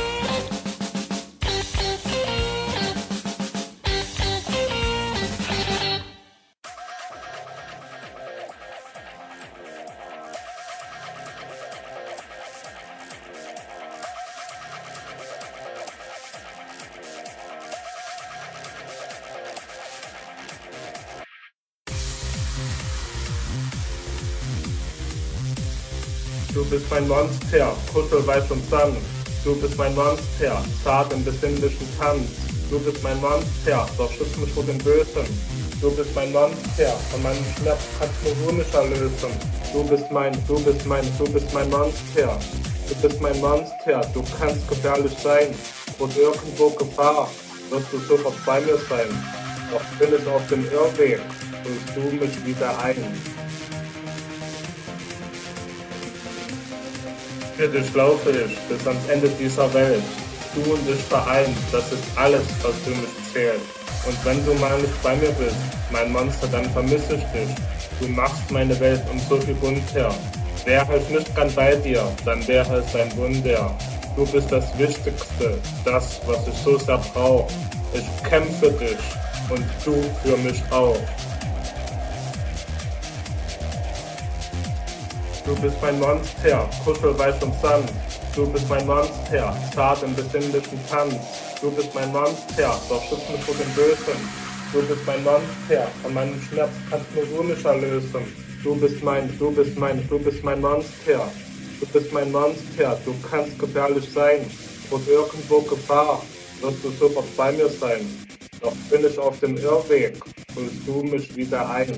S2: Bist mein Monster, kuschelweich und sanft. Du bist mein Monster, zart im besinnlichen Tanz. Du bist mein Monster, doch schütz mich vor dem Bösen. Du bist mein Monster, von meinem Schmerz kannst nur du mich erlösen. Du bist mein, du bist mein, du bist mein Monster. Du bist mein Monster, du kannst gefährlich sein. Und irgendwo Gefahr, wirst du sofort bei mir sein. Doch bin ich auf dem Irrweg, holst du mich wieder ein. Für dich laufe ich bis ans Ende dieser Welt. Du und ich vereint, das ist alles, was für mich zählt. Und wenn du mal nicht bei mir bist, mein Monster, dann vermisse ich dich. Du machst meine Welt um so viel bunter. Wäre ich nicht gern bei dir, dann wäre es ein Wunder. Du bist das Wichtigste, das, was ich so sehr brauch. Ich kämpfe dich und du für mich auch. Du bist mein Monster, kuschelweich und sanft. Du bist mein Monster, zart im besinnlichen Tanz. Du bist mein Monster, doch schütz mich vor dem Bösen. Du bist mein Monster, von meinem Schmerz kannst nur du mich erlösen. Du bist mein, du bist mein, du bist mein Monster. Du bist mein Monster, du kannst gefährlich sein. Und irgendwo Gefahr, wirst du sofort bei mir sein. Doch bin ich auf dem Irrweg, holst du mich wieder ein.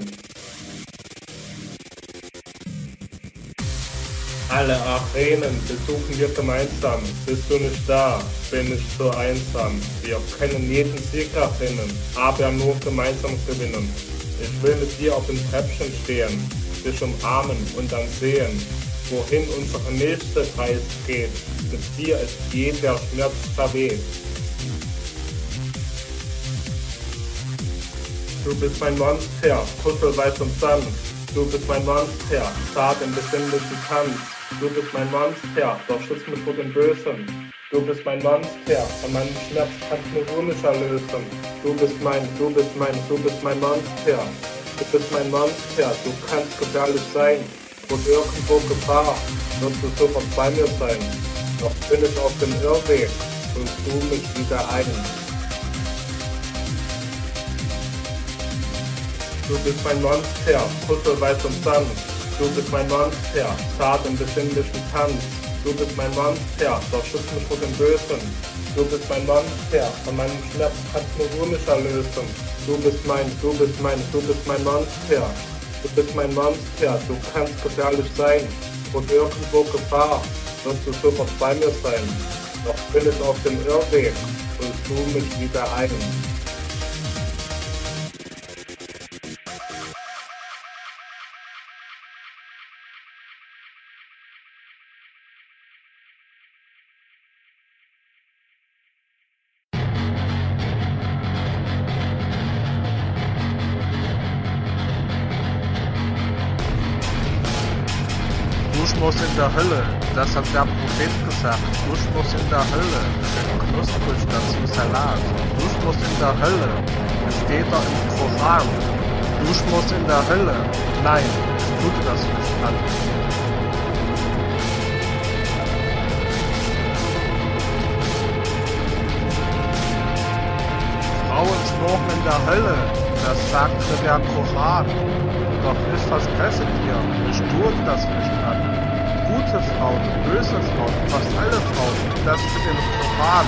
S2: Alle Arenen besuchen wir gemeinsam. Bist du nicht da, bin ich so einsam. Wir können jeden Sieg erfinden, aber nur gemeinsam gewinnen. Ich will mit dir auf dem Treppchen stehen, dich umarmen und dann sehen, wohin unsere nächste Reise geht. Mit dir ist jeder Schmerz verweht. Du bist mein Monster, kuschelweich und sanft. Du bist mein Monster, zart im besinnlichen Tanz. Du bist mein Monster, doch schütz mich vor dem Bösen. Du bist mein Monster, von meinem Schmerz kannst nur du mich erlösen. Du bist mein, du bist mein, du bist mein Monster. Du bist mein Monster, du kannst gefährlich sein. Und irgendwo Gefahr, wirst du sofort bei mir sein. Doch bin ich auf dem Irrweg, holst du mich wieder ein. Du bist mein Monster, kuschelweich und sanft. Du bist mein Monster, zart im besinnlichen Tanz. Du bist mein Monster, doch schütz mich vor dem Bösen. Du bist mein Monster, von meinem Schmerz kannst nur du mich erlösen. Du bist mein, du bist mein, du bist mein Monster. Du bist mein Monster, du kannst gefährlich sein. Und irgendwo Gefahr, wirst du sofort bei mir sein. Doch bin ich auf dem Irrweg, holst du mich wieder ein.
S8: Das hat der Prophet gesagt. Duschmus in der Hölle, schön knusprig dazu Salat. Duschmus in der Hölle, es steht doch im Koran. Duschmus in der Hölle, nein, ich tue das nicht an. Frauen schmoren in der Hölle, das sagte der Koran. Doch ich verspreche dir, ich tue das nicht an. Gute Frauen, böse Frauen, fast alle Frauen, das steht im Koran.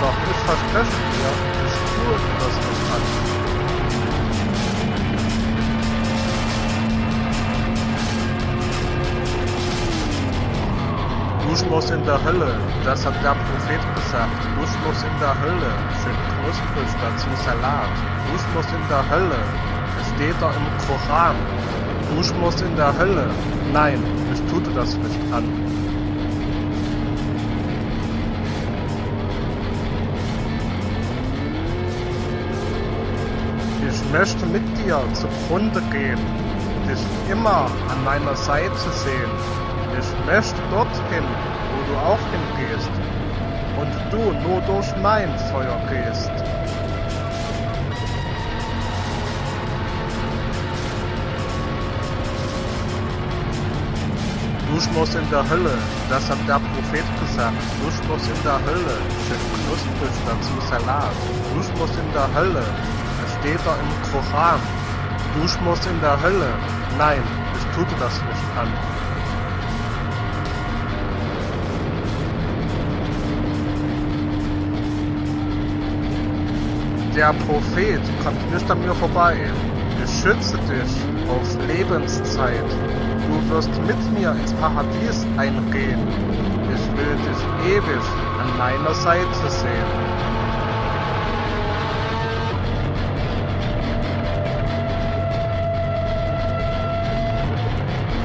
S8: Doch ich verspreche dir, ich tue das nicht an. Duschmus in der Hölle, das hat der Prophet gesagt. Duschmus in der Hölle, schön knusprig dazu Salat. Duschmus in der Hölle, es steht da im Koran. Duschmus in der Hölle, nein, ich tue das nicht an. Ich möchte mit dir zugrunde gehen, dich immer an meiner Seite sehen. Ich möchte dorthin, wo du auch hingehst und du nur durch mein Feuer gehst. Duschmus in der Hölle, das hat der Prophet gesagt. Duschmus in der Hölle, schön knusprig dazu Salat. Duschmus in der Hölle, es steht da im Koran. Duschmus in der Hölle, nein, ich tue das nicht an. Der Prophet kommt nicht an mir vorbei. Ich schütze dich auf Lebenszeit. Du wirst mit mir ins Paradies eingehen. Ich will dich ewig an meiner Seite sehen.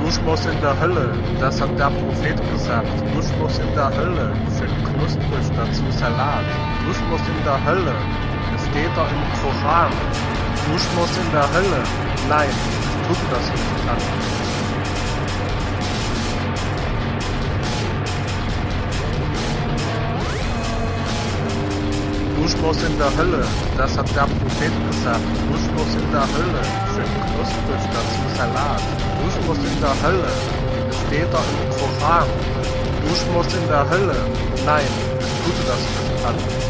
S8: Duschmus in der Hölle, das hat der Prophet gesagt. Duschmus in der Hölle, schön knusprig dazu Salat. Duschmus in der Hölle, es steht da im Koran. Duschmus in der Hölle, nein, ich tue das nicht an. Duschmus in der Hölle, das hat der Prophet gesagt. Duschmus in der Hölle, schön knusprig dazu Salat. Duschmus in der Hölle, es steht da im Koran. Duschmus in der Hölle, nein, ich tue das nicht an.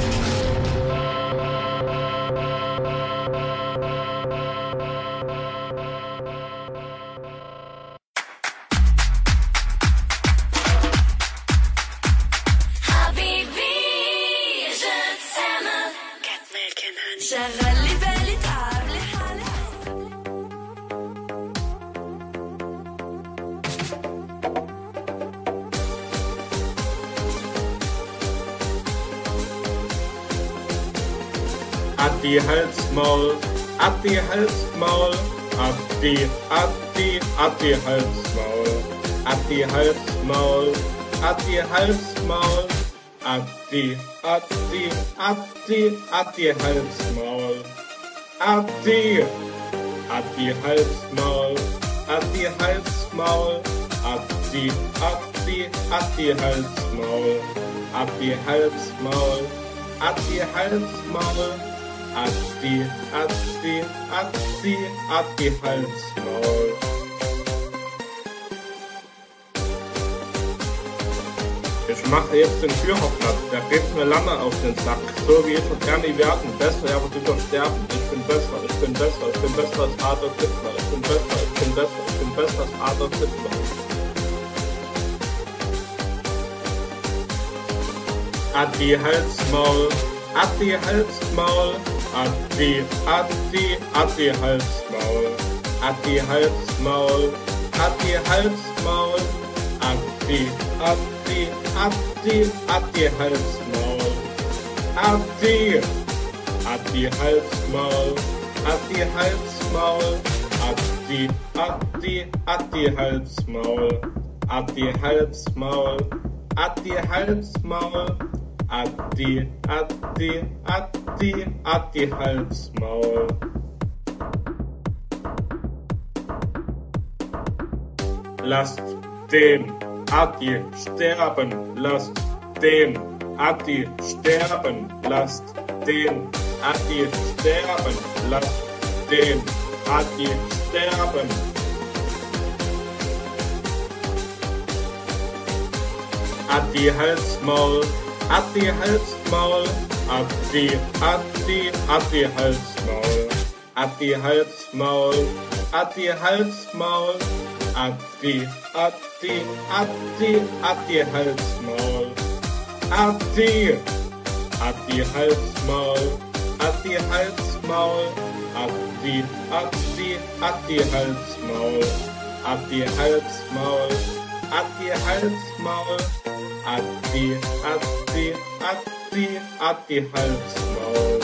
S7: die Halsmaul, ab die Halsmaul, ab die, ab die,
S2: ab die Halsmaul, ab die Halsmaul, ab die Halsmaul, ab die, ab die, ab die, ab die Halsmaul, ab die, ab die Halsmaul, ab die Halsmaul, ab die, ab die, ab die Halsmaul, ab die Halsmaul, ab die Halsmaul, Addi, Addi, Addi, Addi Halsmaul. Ich mache jetzt den platt, der geht mir lange auf den Sack. So wie ich und gerne werden, besser aber du sterben. Ich bin besser, ich bin besser, ich bin besser als Adolf Hitler. Ich bin besser, ich bin besser, ich bin besser als Adolf Hitler. Addi Halsmaul, Addi Halsmaul, Atti, Atti, Atti Halsmaul. Atti Halsmaul. Atti Halsmaul. Atti, Atti, Atti, Atti Halsmaul. Atti, Atti Halsmaul. Atti Halsmaul. Atti, Atti, Atti Halsmaul. Atti Halsmaul. Atti Halsmaul. Addi, Addi, Addi, Addi Halsmaul. Lasst den Addi sterben, lasst den Addi sterben, lasst den Addi sterben, lasst den Addi sterben. Addi Halsmaul, Addi Halsmaul, Addi, Addi, Addi Halsmaul, Addi Halsmaul, Addi Halsmaul, Adi, Adi, Adi, Adi, Halsmaul. Adi, Adi, Halsmaul. Adi, Halsmaul. Adi, Adi, Adi, Halsmaul. Adi, Halsmaul. Adi, Halsmaul. Adi, Adi, Adi, Adi, Halsmaul.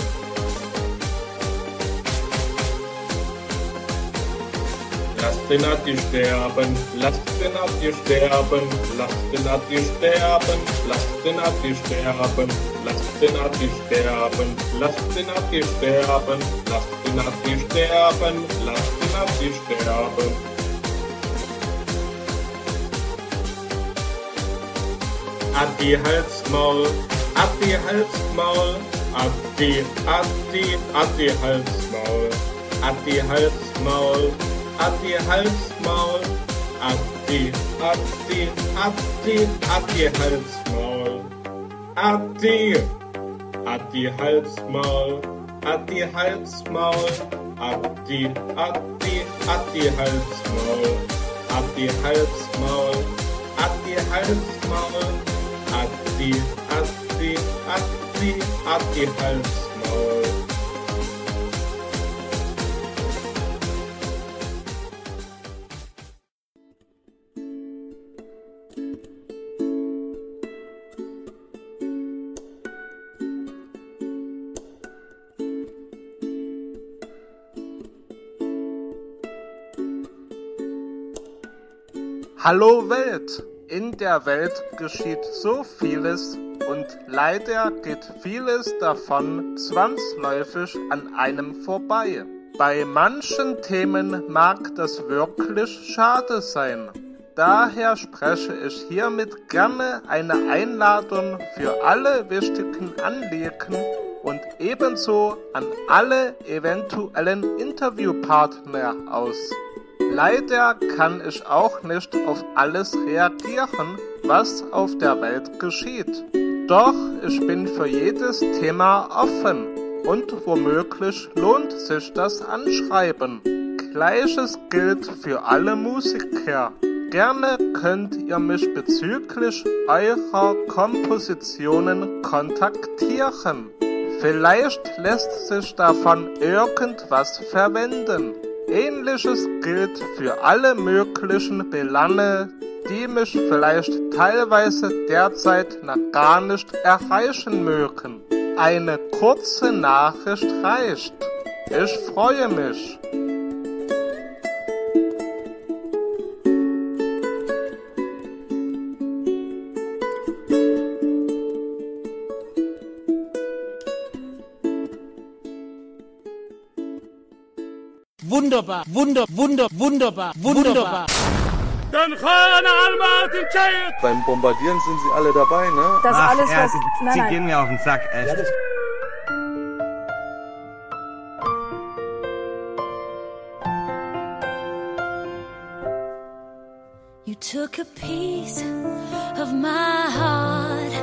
S2: Lasst den Adi sterben, lasst den Adi sterben, lasst den Adi sterben, lasst den Adi sterben, lasst den Adi sterben, lasst den Adi sterben, lasst den Adi sterben, lasst den Adi sterben. Adi Halsmaul, Adi Halsmaul, Adi, Adi, Adi Halsmaul, Adi Halsmaul, Adi Halsmaul, Adi, Adi, Adi, Adi Halsmaul, Adi, Adi Halsmaul, Adi Halsmaul, Adi, Adi, Adi Halsmaul, Adi Halsmaul, Adi Halsmaul, Adi, Adi, Adi, Adi Halsmaul.
S8: Hallo Welt! In der Welt geschieht so vieles und leider geht vieles davon zwangsläufig an einem vorbei. Bei manchen Themen mag das wirklich schade sein. Daher spreche ich hiermit gerne eine Einladung für alle wichtigen Anliegen und ebenso an alle eventuellen Interviewpartner aus. Leider kann ich auch nicht auf alles reagieren, was auf der Welt geschieht. Doch ich bin für jedes Thema offen und womöglich lohnt sich das Anschreiben. Gleiches gilt für alle Musiker. Gerne könnt ihr mich bezüglich eurer Kompositionen kontaktieren. Vielleicht lässt sich davon irgendwas verwenden. Ähnliches gilt für alle möglichen Belange, die mich vielleicht teilweise derzeit noch gar nicht erreichen mögen. Eine kurze Nachricht reicht. Ich freue mich.
S3: Wunderbar, wunder, wunder, wunderbar, wunderbar.
S4: Beim Bombardieren sind sie alle dabei, ne?
S5: Das
S6: Ach,
S5: alles,
S6: ja,
S5: was.
S6: sie,
S5: Nein,
S6: sie
S5: nein.
S6: gehen mir auf den Sack, echt.
S7: You took a piece of my heart.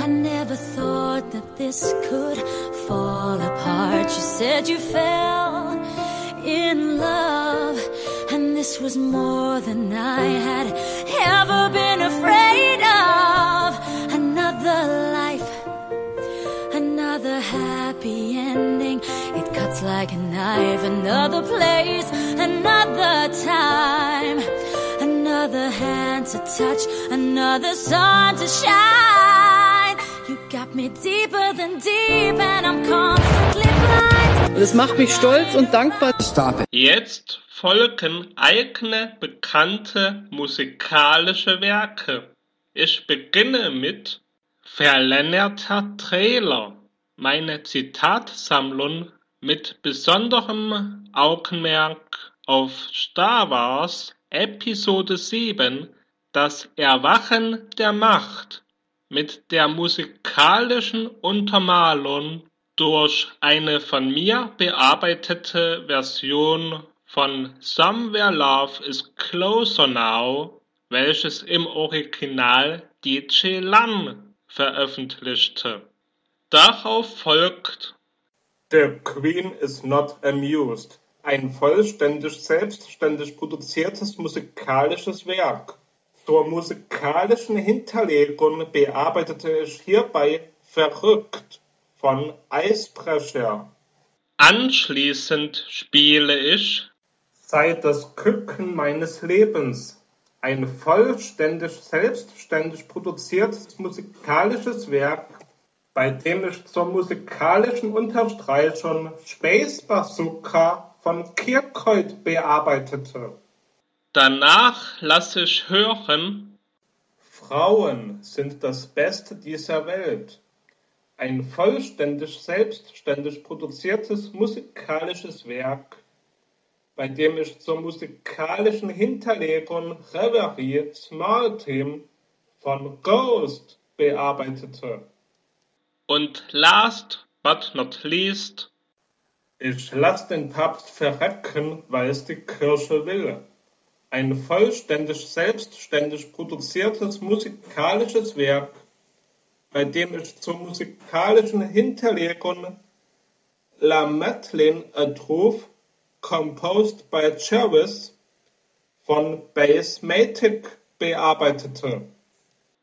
S7: I never thought that this could fall apart. You said you fell in love, and this was more than I had ever been afraid of. Another life, another happy ending. It cuts like a knife. Another place, another time. Another hand to touch, another sun to shine. You got me deeper than deep, and I'm constantly blind.
S9: Und es macht mich stolz und dankbar.
S1: Jetzt folgen eigene bekannte musikalische Werke. Ich beginne mit Verlängerter Trailer, meine Zitatsammlung mit besonderem Augenmerk auf Star Wars Episode 7, das Erwachen der Macht, mit der musikalischen Untermalung durch eine von mir bearbeitete Version von Somewhere Love is Closer Now, welches im Original DJ Lan veröffentlichte. Darauf folgt
S2: The Queen is not amused. ein vollständig selbstständig produziertes musikalisches Werk. Zur musikalischen Hinterlegung bearbeitete ich hierbei Verrückt von Eisbrecher.
S1: Anschließend spiele ich
S2: Sei das Küken meines Lebens ein vollständig selbstständig produziertes musikalisches Werk, bei dem ich zur musikalischen Unterstreichung Space Bazooka von Kirkholt bearbeitete.
S1: Danach lasse ich hören
S2: Frauen sind das Beste dieser Welt. Ein vollständig selbstständig produziertes musikalisches Werk, bei dem ich zur musikalischen Hinterlegung Reverie Small Team von Ghost bearbeitete.
S1: Und last but not least
S2: Ich lass den Papst verrecken, weil es die Kirche will. Ein vollständig selbstständig produziertes musikalisches Werk, bei dem ich zur musikalischen Hinterlegung La Madeleine Trouve, composed by Jervis, von Bassmatic bearbeitete.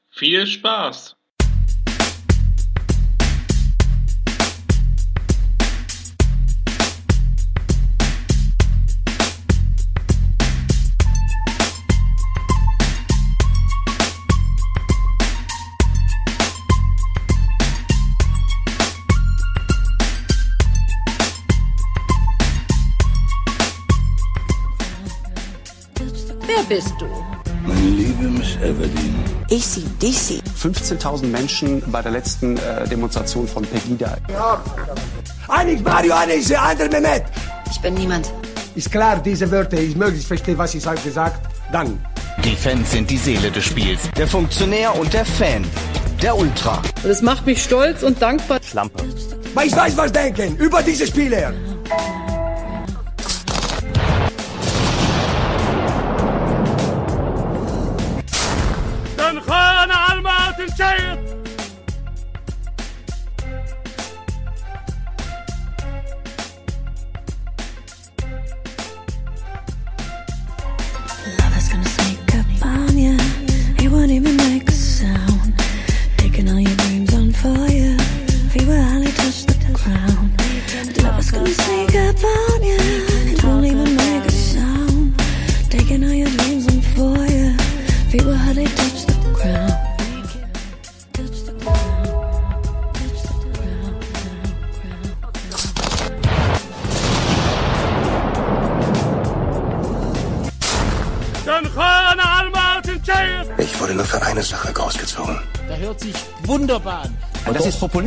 S1: viel Spaß.
S12: 15.000 Menschen bei der letzten äh, Demonstration von Pegida.
S13: Einig Mario, einig der andere Mehmet.
S6: Ich bin niemand.
S13: Ist klar, diese Wörter, ich möglichst verstehe, was ich halt gesagt. Dann.
S14: Die Fans sind die Seele des Spiels. Der Funktionär und der Fan. Der Ultra.
S9: Und es macht mich stolz und dankbar.
S14: Schlampe.
S13: Weil ich weiß, was denken über diese Spieler.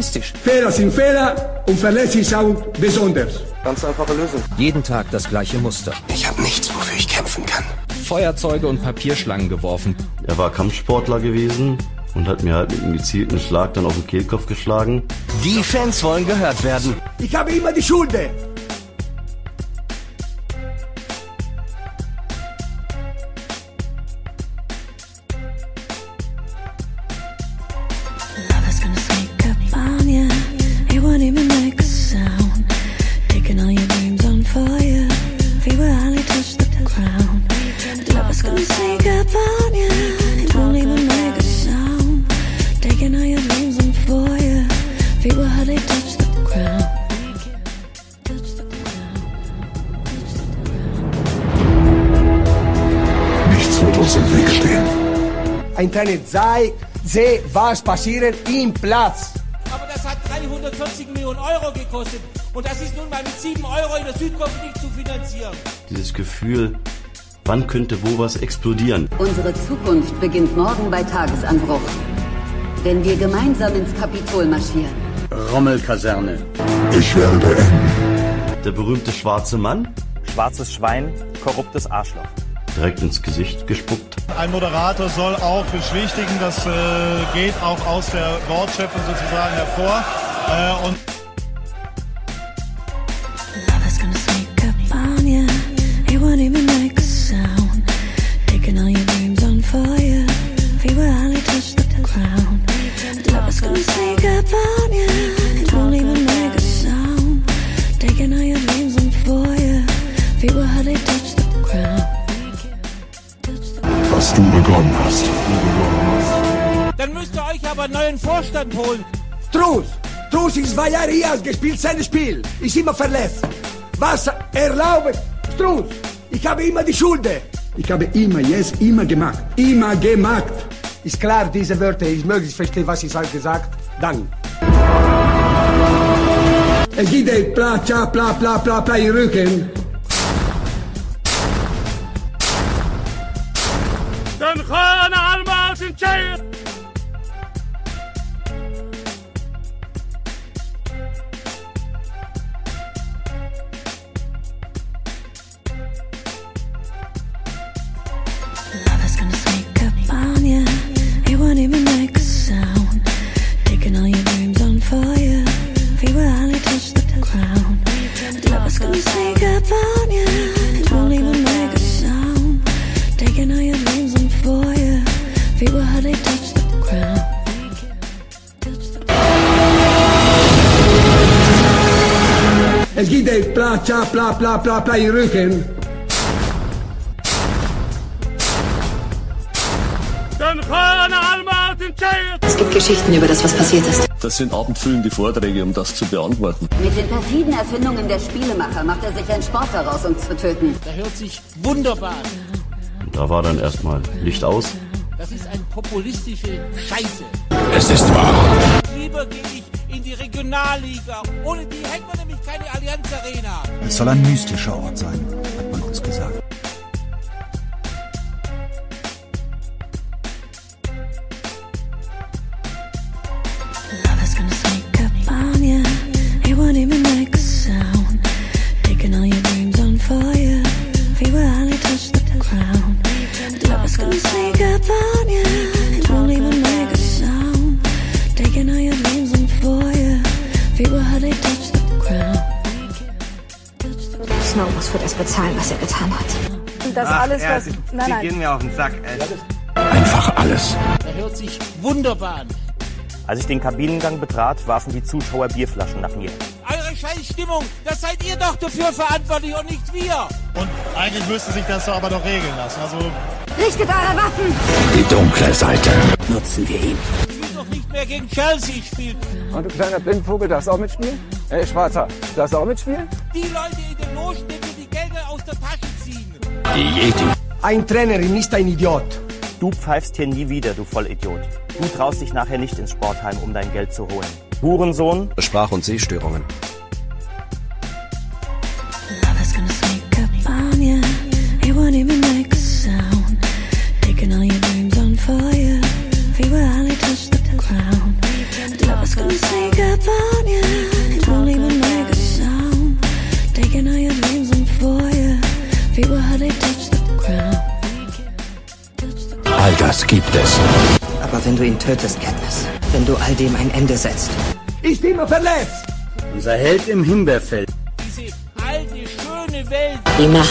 S12: Populistisch.
S13: Fehler sind Fehler und Verletzlichkeit besonders.
S4: Ganz einfache Lösung.
S14: Jeden Tag das gleiche Muster.
S5: Ich habe nichts, wofür ich kämpfen kann.
S14: Feuerzeuge und Papierschlangen geworfen.
S15: Er war Kampfsportler gewesen und hat mir halt mit einem gezielten Schlag dann auf den Kehlkopf geschlagen.
S14: Die Fans wollen gehört werden.
S13: Ich habe immer die Schuld. Sei, seh, was passiert im Platz.
S3: Aber das hat 340 Millionen Euro gekostet. Und das ist nun mal mit 7 Euro in der Südkurve nicht zu finanzieren.
S15: Dieses Gefühl, wann könnte wo was explodieren?
S6: Unsere Zukunft beginnt morgen bei Tagesanbruch. Wenn wir gemeinsam ins Kapitol marschieren.
S14: Rommelkaserne.
S5: Ich werde enden.
S15: Der berühmte schwarze Mann,
S16: Schwarzes Schwein, korruptes Arschloch.
S15: Direkt ins Gesicht gespuckt.
S17: Ein Moderator soll auch beschwichtigen, das äh, geht auch aus der Wortschöpfung sozusagen hervor. Äh, und
S13: hier gespielt, sein Spiel. Ist immer verletzt. Was erlaubt? Struz, ich habe immer die Schuld. Ich habe immer, yes, immer gemacht. Immer gemacht. Ist klar, diese Wörter, ich möglichst verstehe, was ich gesagt. Dann. Es gibt bla, bla, bla, bla, bla im Rücken. bla bla bla ihr Rücken.
S6: Es gibt Geschichten über das, was passiert ist.
S15: Das sind abendfüllende Vorträge, um das zu beantworten.
S6: Mit den perfiden Erfindungen der Spielemacher macht er sich einen Sport daraus, um zu töten.
S3: Da hört sich wunderbar an.
S15: Da war dann erstmal Licht aus.
S3: Das ist eine populistische Scheiße.
S5: Es ist wahr.
S3: Lieber gehe ich in die Regionalliga. Ohne die hätten wir nämlich keine Allianz Arena.
S18: Es soll ein mystischer Ort sein, hat man uns gesagt.
S7: Fire. He will hardly touch the ground. Lover's gonna sneak up on
S19: Snow muss für das bezahlen, was er getan hat.
S20: Und das
S21: Ach,
S20: alles,
S21: ja,
S20: was.
S21: Sie,
S20: Nein,
S21: Sie
S20: nein.
S21: gehen mir auf den Sack, ey.
S5: Einfach alles.
S3: Der hört sich wunderbar an.
S16: Als ich den Kabinengang betrat, warfen die Zuschauer Bierflaschen nach mir.
S3: Eure scheiß Stimmung, das seid ihr doch dafür verantwortlich und nicht wir.
S17: Und eigentlich müsste sich das doch aber doch regeln lassen. Also
S19: Richtet eure Waffen!
S5: Die dunkle Seite. Nutzen wir ihn.
S3: Ich will doch nicht mehr gegen Chelsea spielen.
S22: Und du kleiner Blindvogel, darfst auch mitspielen? Ey, Schwarzer, darfst auch mitspielen?
S3: Die Leute Logen, die Gelder aus der Tasche ziehen.
S5: Die Yeti.
S13: Ein Trainer ist ein Idiot.
S16: Du pfeifst hier nie wieder, du Vollidiot. Du traust dich nachher nicht ins Sportheim, um dein Geld zu holen. Hurensohn,
S5: Sprach- und Sehstörungen.
S21: Wenn du ihn tötest, Katniss, wenn du all dem ein Ende setzt,
S13: Ist immer verletzt.
S14: Unser Held im Himbeerfeld.
S3: Diese alte, schöne Welt.
S19: Die Macht.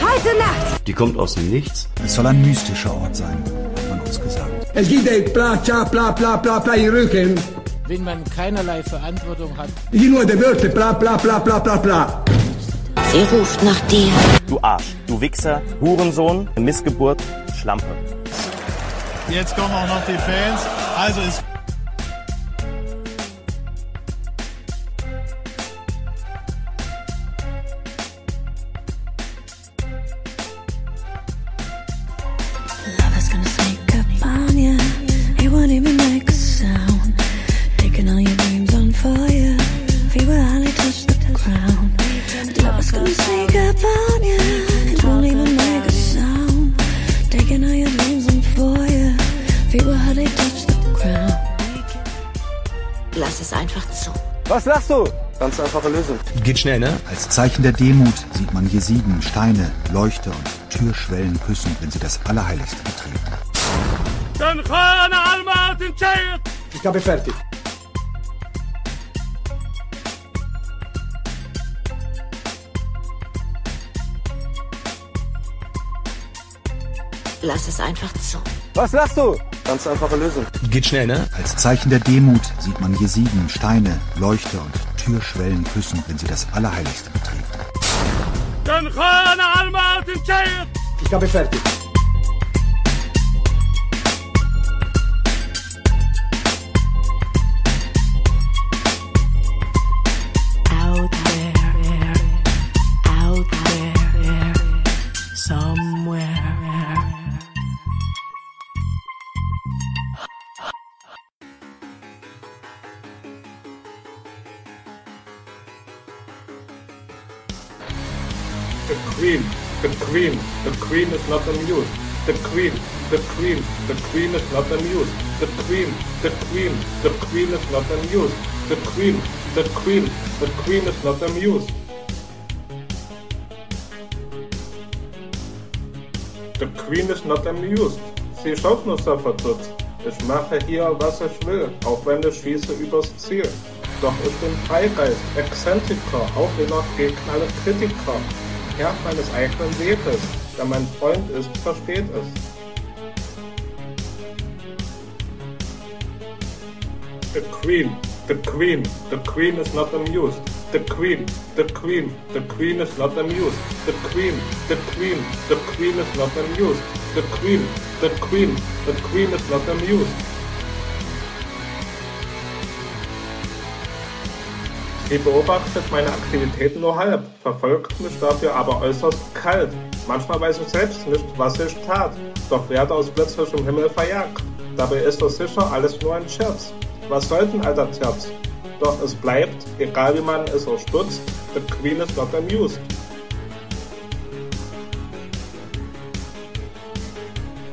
S19: Heute Nacht!
S15: Die kommt aus dem Nichts.
S18: Es soll ein mystischer Ort sein, hat man uns gesagt.
S13: Es gibt ein bla, tja, bla, bla, bla, bla im Rücken.
S3: Wenn man keinerlei Verantwortung hat.
S13: Ich nur die Wörter bla, bla, bla, bla, bla, bla.
S19: Sie ruft nach dir.
S16: du Arsch, du Wichser, Hurensohn, Missgeburt, Schlampe.
S17: Jetzt kommen auch noch die Fans. Also ist
S22: Was lachst du? Ganz einfache Lösung.
S18: Geht schnell, ne? Als Zeichen der Demut sieht man Jesiden, Steine, Leuchter und Türschwellen küssen, wenn sie das Allerheiligste betreten.
S13: Ich habe fertig.
S19: Lass es einfach zu.
S22: Was lachst du? Ganz einfache Lösung.
S18: Geht schnell, ne? Als Zeichen der Demut sieht man Jesiden, Steine, Leuchter und Türschwellen küssen, wenn sie das Allerheiligste betreten.
S13: Ich glaube, fertig.
S2: Queen, the Queen is not amused. The Queen, the Queen, the Queen is not amused. The Queen, the Queen, the Queen is not amused. The Queen, the Queen, the Queen is not amused. The Queen is not amused. Sie schaut nur so verdutzt. Ich mache hier, was ich will, auch wenn ich schieße übers Ziel. Doch ich bin Freigeist, Exzentriker, auch jedoch gegen alle Kritiker. Herr meines eigenen Weges, der mein Freund ist, versteht es. The Queen, the Queen, the Queen is not amused. The Queen, the Queen, the Queen is not amused. The Queen, the Queen, the Queen is not amused. The Queen, the Queen, the Queen is not amused. Sie beobachtet meine Aktivitäten nur halb, verfolgt mich dafür aber äußerst kalt. Manchmal weiß ich selbst nicht, was ich tat, doch werde aus plötzlichem Himmel verjagt. Dabei ist es sicher alles nur ein Scherz. Was soll denn alter Terz? Doch es bleibt, egal wie man es erstutzt, the Queen is not amused.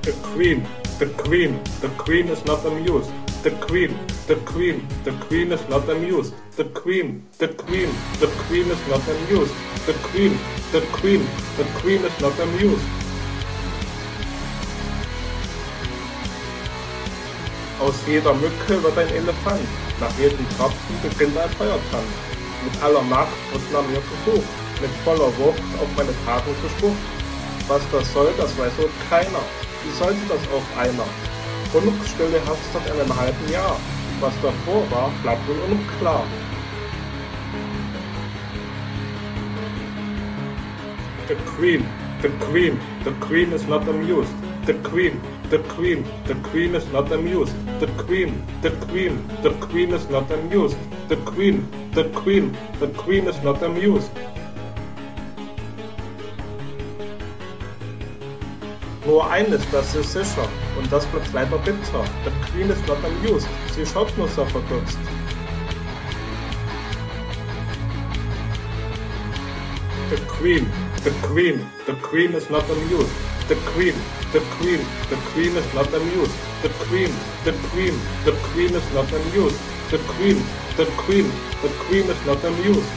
S2: The Queen, the Queen, the Queen is not amused. The Queen, the Queen, the Queen is not amused. The Queen, the Queen, the Queen is not amused. The Queen, the Queen, the Queen is not amused. Aus jeder Mücke wird ein Elefant. Nach jedem Tropfen beginnt ein Feuertanz. Mit aller Macht wird nach mir gesucht. Mit voller Wucht auf meine Taten gespuckt. Was das soll, das weiß wohl keiner. Wie sollte das auch einer? Unglücksstille herrscht seit einem halben Jahr. Was davor war, bleibt wohl unklar. The Queen, the Queen, the Queen is not amused. The Queen, the Queen, the Queen is not amused. The Queen, the Queen, the Queen is not amused. The Queen, the Queen, the Queen is not amused. Nur eines, das ist sicher, und das bleibt leider bitter. The Queen is not amused. Sie schaut nur so verdutzt. The Queen, the Queen, the Queen is not amused. The Queen, the Queen, the Queen is not amused. The Queen, the Queen, the Queen is not amused. The Queen, the Queen, the Queen is not amused.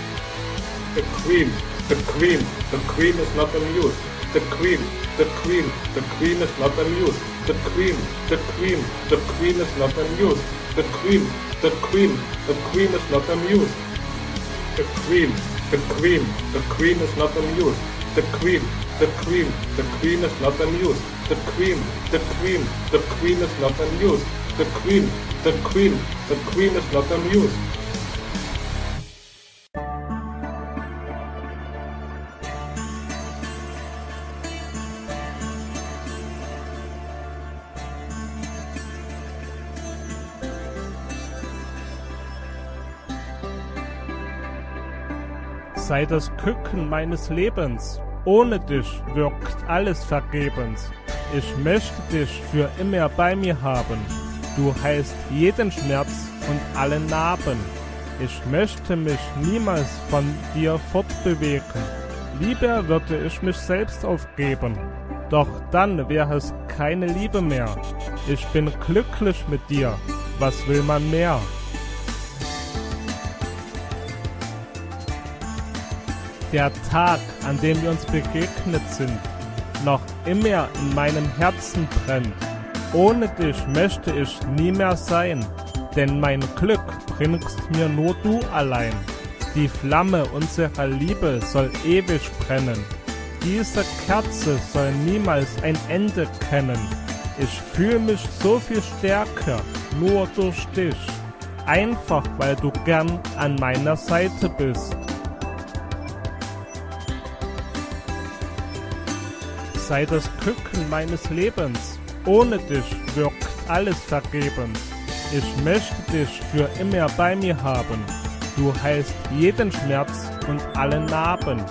S2: The Queen, the Queen, the Queen is not amused. The Queen, the Queen, the Queen is not amused. The Queen, the Queen, the Queen is not amused. The Queen, the Queen, the Queen is not amused. The Queen, the Queen, the Queen is not amused. The Queen, the Queen, the Queen is not amused. The Queen, the Queen, the Queen is not amused. The Queen, the Queen, the Queen is not amused.
S10: Sei das Küken meines Lebens. Ohne dich wirkt alles vergebens. Ich möchte dich für immer bei mir haben. Du heißt jeden Schmerz und alle Narben. Ich möchte mich niemals von dir fortbewegen. Lieber würde ich mich selbst aufgeben. Doch dann wäre es keine Liebe mehr. Ich bin glücklich mit dir. Was will man mehr? Der Tag, an dem wir uns begegnet sind, noch immer in meinem Herzen brennt. Ohne dich möchte ich nie mehr sein, denn mein Glück bringst mir nur du allein. Die Flamme unserer Liebe soll ewig brennen. Diese Kerze soll niemals ein Ende kennen. Ich fühle mich so viel stärker, nur durch dich. Einfach weil du gern an meiner Seite bist. Sei das Küken meines Lebens. Ohne dich wirkt alles vergebens. Ich möchte dich für immer bei mir haben. Du heilst jeden Schmerz und alle Narben.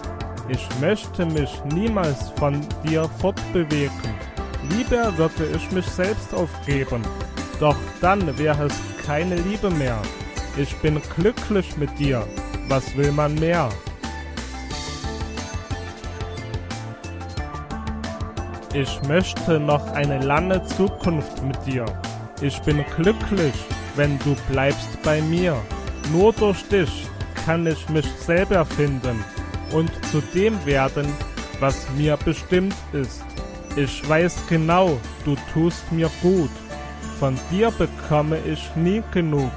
S10: Ich möchte mich niemals von dir fortbewegen. Lieber würde ich mich selbst aufgeben. Doch dann wäre es keine Liebe mehr. Ich bin glücklich mit dir. Was will man mehr?
S2: Ich möchte noch eine lange Zukunft mit dir. Ich bin glücklich, wenn du bleibst bei mir. Nur durch dich kann ich mich selber finden und zu dem werden, was mir bestimmt ist. Ich weiß genau, du tust mir gut. Von dir bekomme ich nie genug.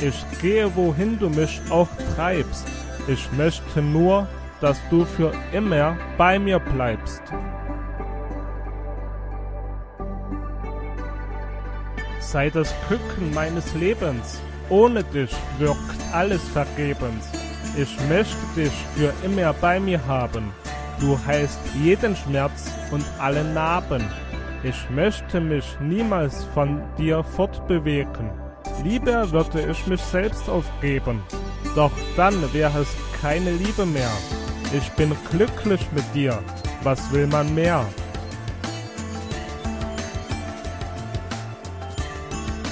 S2: Ich gehe, wohin du mich auch treibst. Ich möchte nur, dass du für immer bei mir bleibst. Sei das Küken meines Lebens. Ohne dich wirkt alles vergebens. Ich möchte dich für immer bei mir haben. Du heilst jeden Schmerz und alle Narben. Ich möchte mich niemals von dir fortbewegen. Lieber würde ich mich selbst aufgeben. Doch dann wäre es keine Liebe mehr. Ich bin glücklich mit dir. Was will man mehr?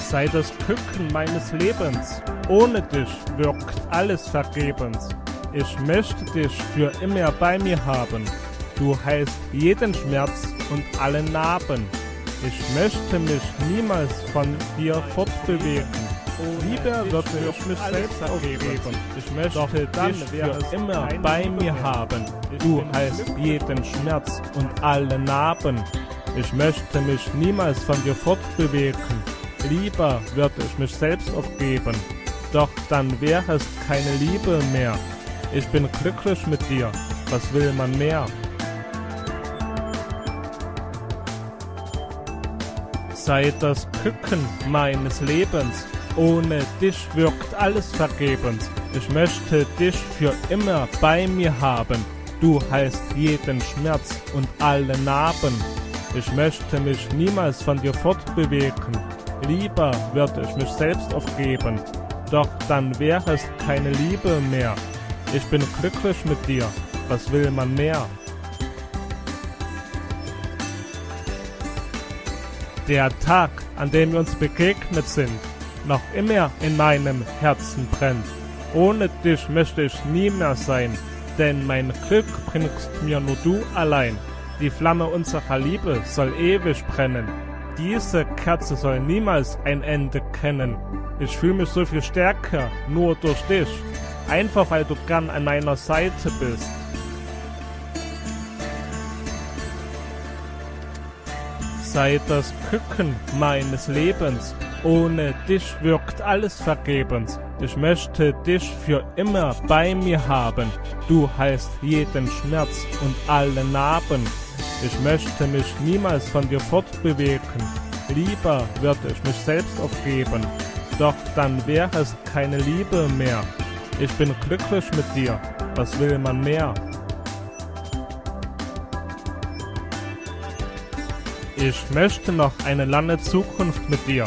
S2: Sei das Küken meines Lebens. Ohne dich wirkt alles vergebens. Ich möchte dich für immer bei mir haben. Du heilst jeden Schmerz und alle Narben. Ich möchte mich niemals von dir fortbewegen. Lieber würde ich mich selbst aufgeben. Ich möchte dich für immer bei mir haben. Du heilst jeden Schmerz und alle Narben. Ich möchte mich niemals von dir fortbewegen. Lieber würde ich mich selbst aufgeben. Doch dann wäre es keine Liebe mehr. Ich bin glücklich mit dir. Was will man mehr? Sei das Küken meines Lebens. Ohne dich wirkt alles vergebens. Ich möchte dich für immer bei mir haben. Du heilst jeden Schmerz und alle Narben. Ich möchte mich niemals von dir fortbewegen. Lieber würde ich mich selbst aufgeben. Doch dann wäre es keine Liebe mehr. Ich bin glücklich mit dir. Was will man mehr? Der Tag, an dem wir uns begegnet sind, noch immer in meinem Herzen brennt. Ohne dich möchte ich nie mehr sein, denn mein Glück bringst mir nur du allein. Die Flamme unserer Liebe soll ewig brennen. Diese Kerze soll niemals ein Ende kennen. Ich fühle mich so viel stärker, nur durch dich. Einfach weil du gern an meiner Seite bist. Sei das Küken meines Lebens. Ohne dich wirkt alles vergebens. Ich möchte dich für immer bei mir haben. Du heilst jeden Schmerz und alle Narben. Ich möchte mich niemals von dir fortbewegen. Lieber würde ich mich selbst aufgeben. Doch dann wäre es keine Liebe mehr. Ich bin glücklich mit dir. Was will man mehr? Ich möchte noch eine lange Zukunft mit dir.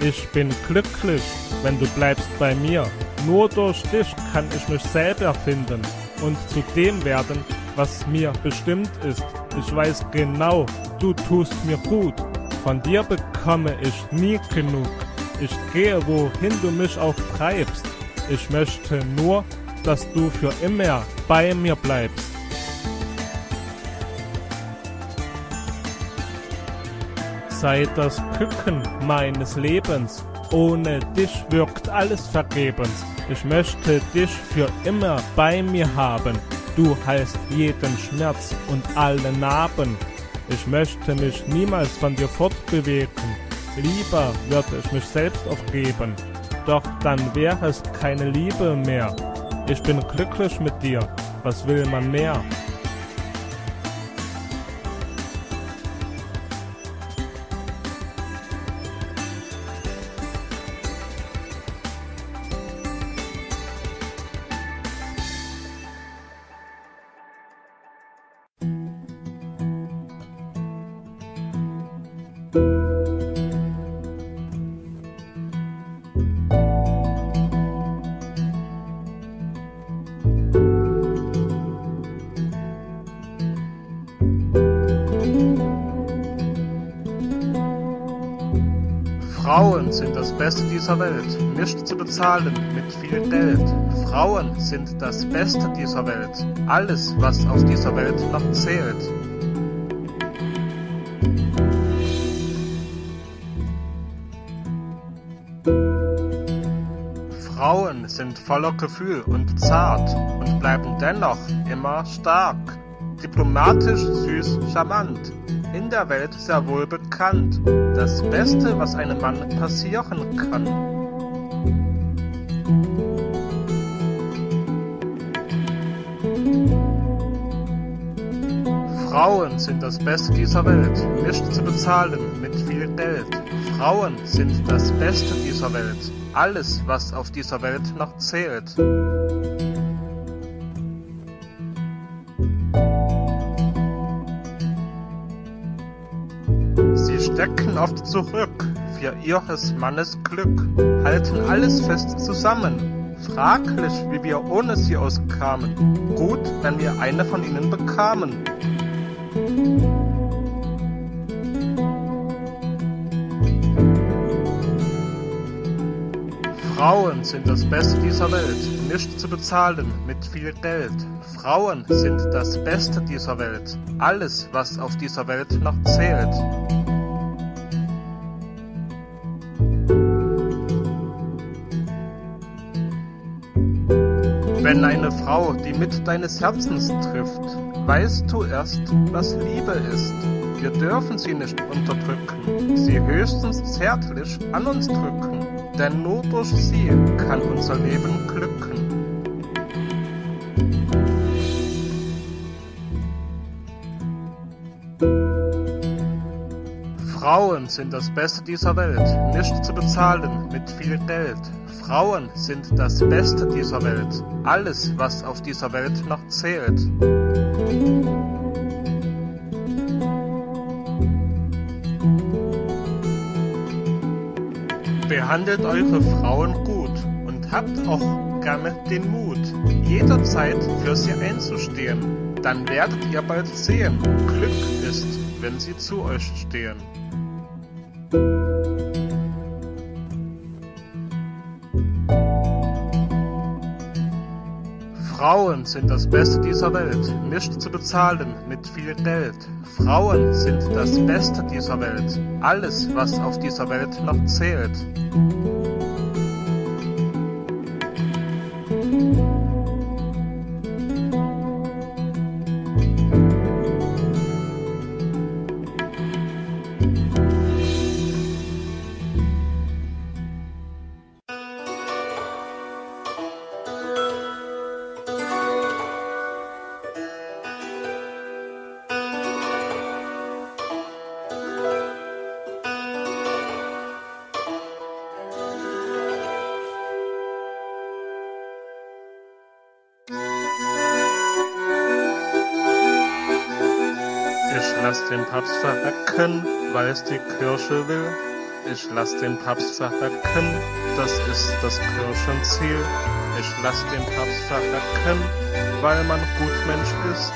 S2: Ich bin glücklich, wenn du bleibst bei mir. Nur durch dich kann ich mich selber finden und zu dem werden, was mir bestimmt ist. Ich weiß genau, du tust mir gut. Von dir bekomme ich nie genug. Ich gehe, wohin du mich auch treibst. Ich möchte nur, dass du für immer bei mir bleibst. Sei das Küken meines Lebens. Ohne dich wirkt alles vergebens. Ich möchte dich für immer bei mir haben. Du heilst jeden Schmerz und alle Narben. Ich möchte mich niemals von dir fortbewegen. Lieber würde ich mich selbst aufgeben doch dann wäre es keine Liebe mehr. Ich bin glücklich mit dir, was will man mehr?
S23: dieser Welt, nicht zu bezahlen mit viel Geld. Frauen sind das Beste dieser Welt, alles, was auf dieser Welt noch zählt.
S2: Frauen sind voller Gefühl und zart und bleiben dennoch immer stark, diplomatisch, süß, charmant in der Welt sehr wohl bekannt. Das Beste, was einem Mann passieren kann. Frauen sind das Beste dieser Welt, nicht zu bezahlen mit viel Geld. Frauen sind das Beste dieser Welt, alles, was auf dieser Welt noch zählt. Oft zurück für ihres Mannes Glück, halten alles fest zusammen. Fraglich, wie wir ohne sie auskamen. Gut, wenn wir eine von ihnen bekamen. Frauen sind das Beste dieser Welt, nicht zu bezahlen mit viel Geld. Frauen sind das Beste dieser Welt, alles, was auf dieser Welt noch zählt. Wenn eine Frau die mit deines Herzens trifft, weißt du erst, was Liebe ist. Wir dürfen sie nicht unterdrücken, sie höchstens zärtlich an uns drücken, denn nur durch sie kann unser Leben glücken. Frauen sind das Beste dieser Welt, nicht zu bezahlen mit viel Geld. Frauen sind das Beste dieser Welt, alles, was auf dieser Welt noch zählt. Behandelt eure Frauen gut und habt auch gerne den Mut, jederzeit für sie einzustehen. Dann werdet ihr bald sehen, Glück ist, wenn sie zu euch stehen. Frauen sind das Beste dieser Welt, nicht zu bezahlen mit viel Geld. Frauen sind das Beste dieser Welt, alles, was auf dieser Welt noch zählt. Es die Kirche will. Ich lass den Papst verrecken, das ist das Kirchenziel. Ich lass den Papst verrecken, weil man Gutmensch ist.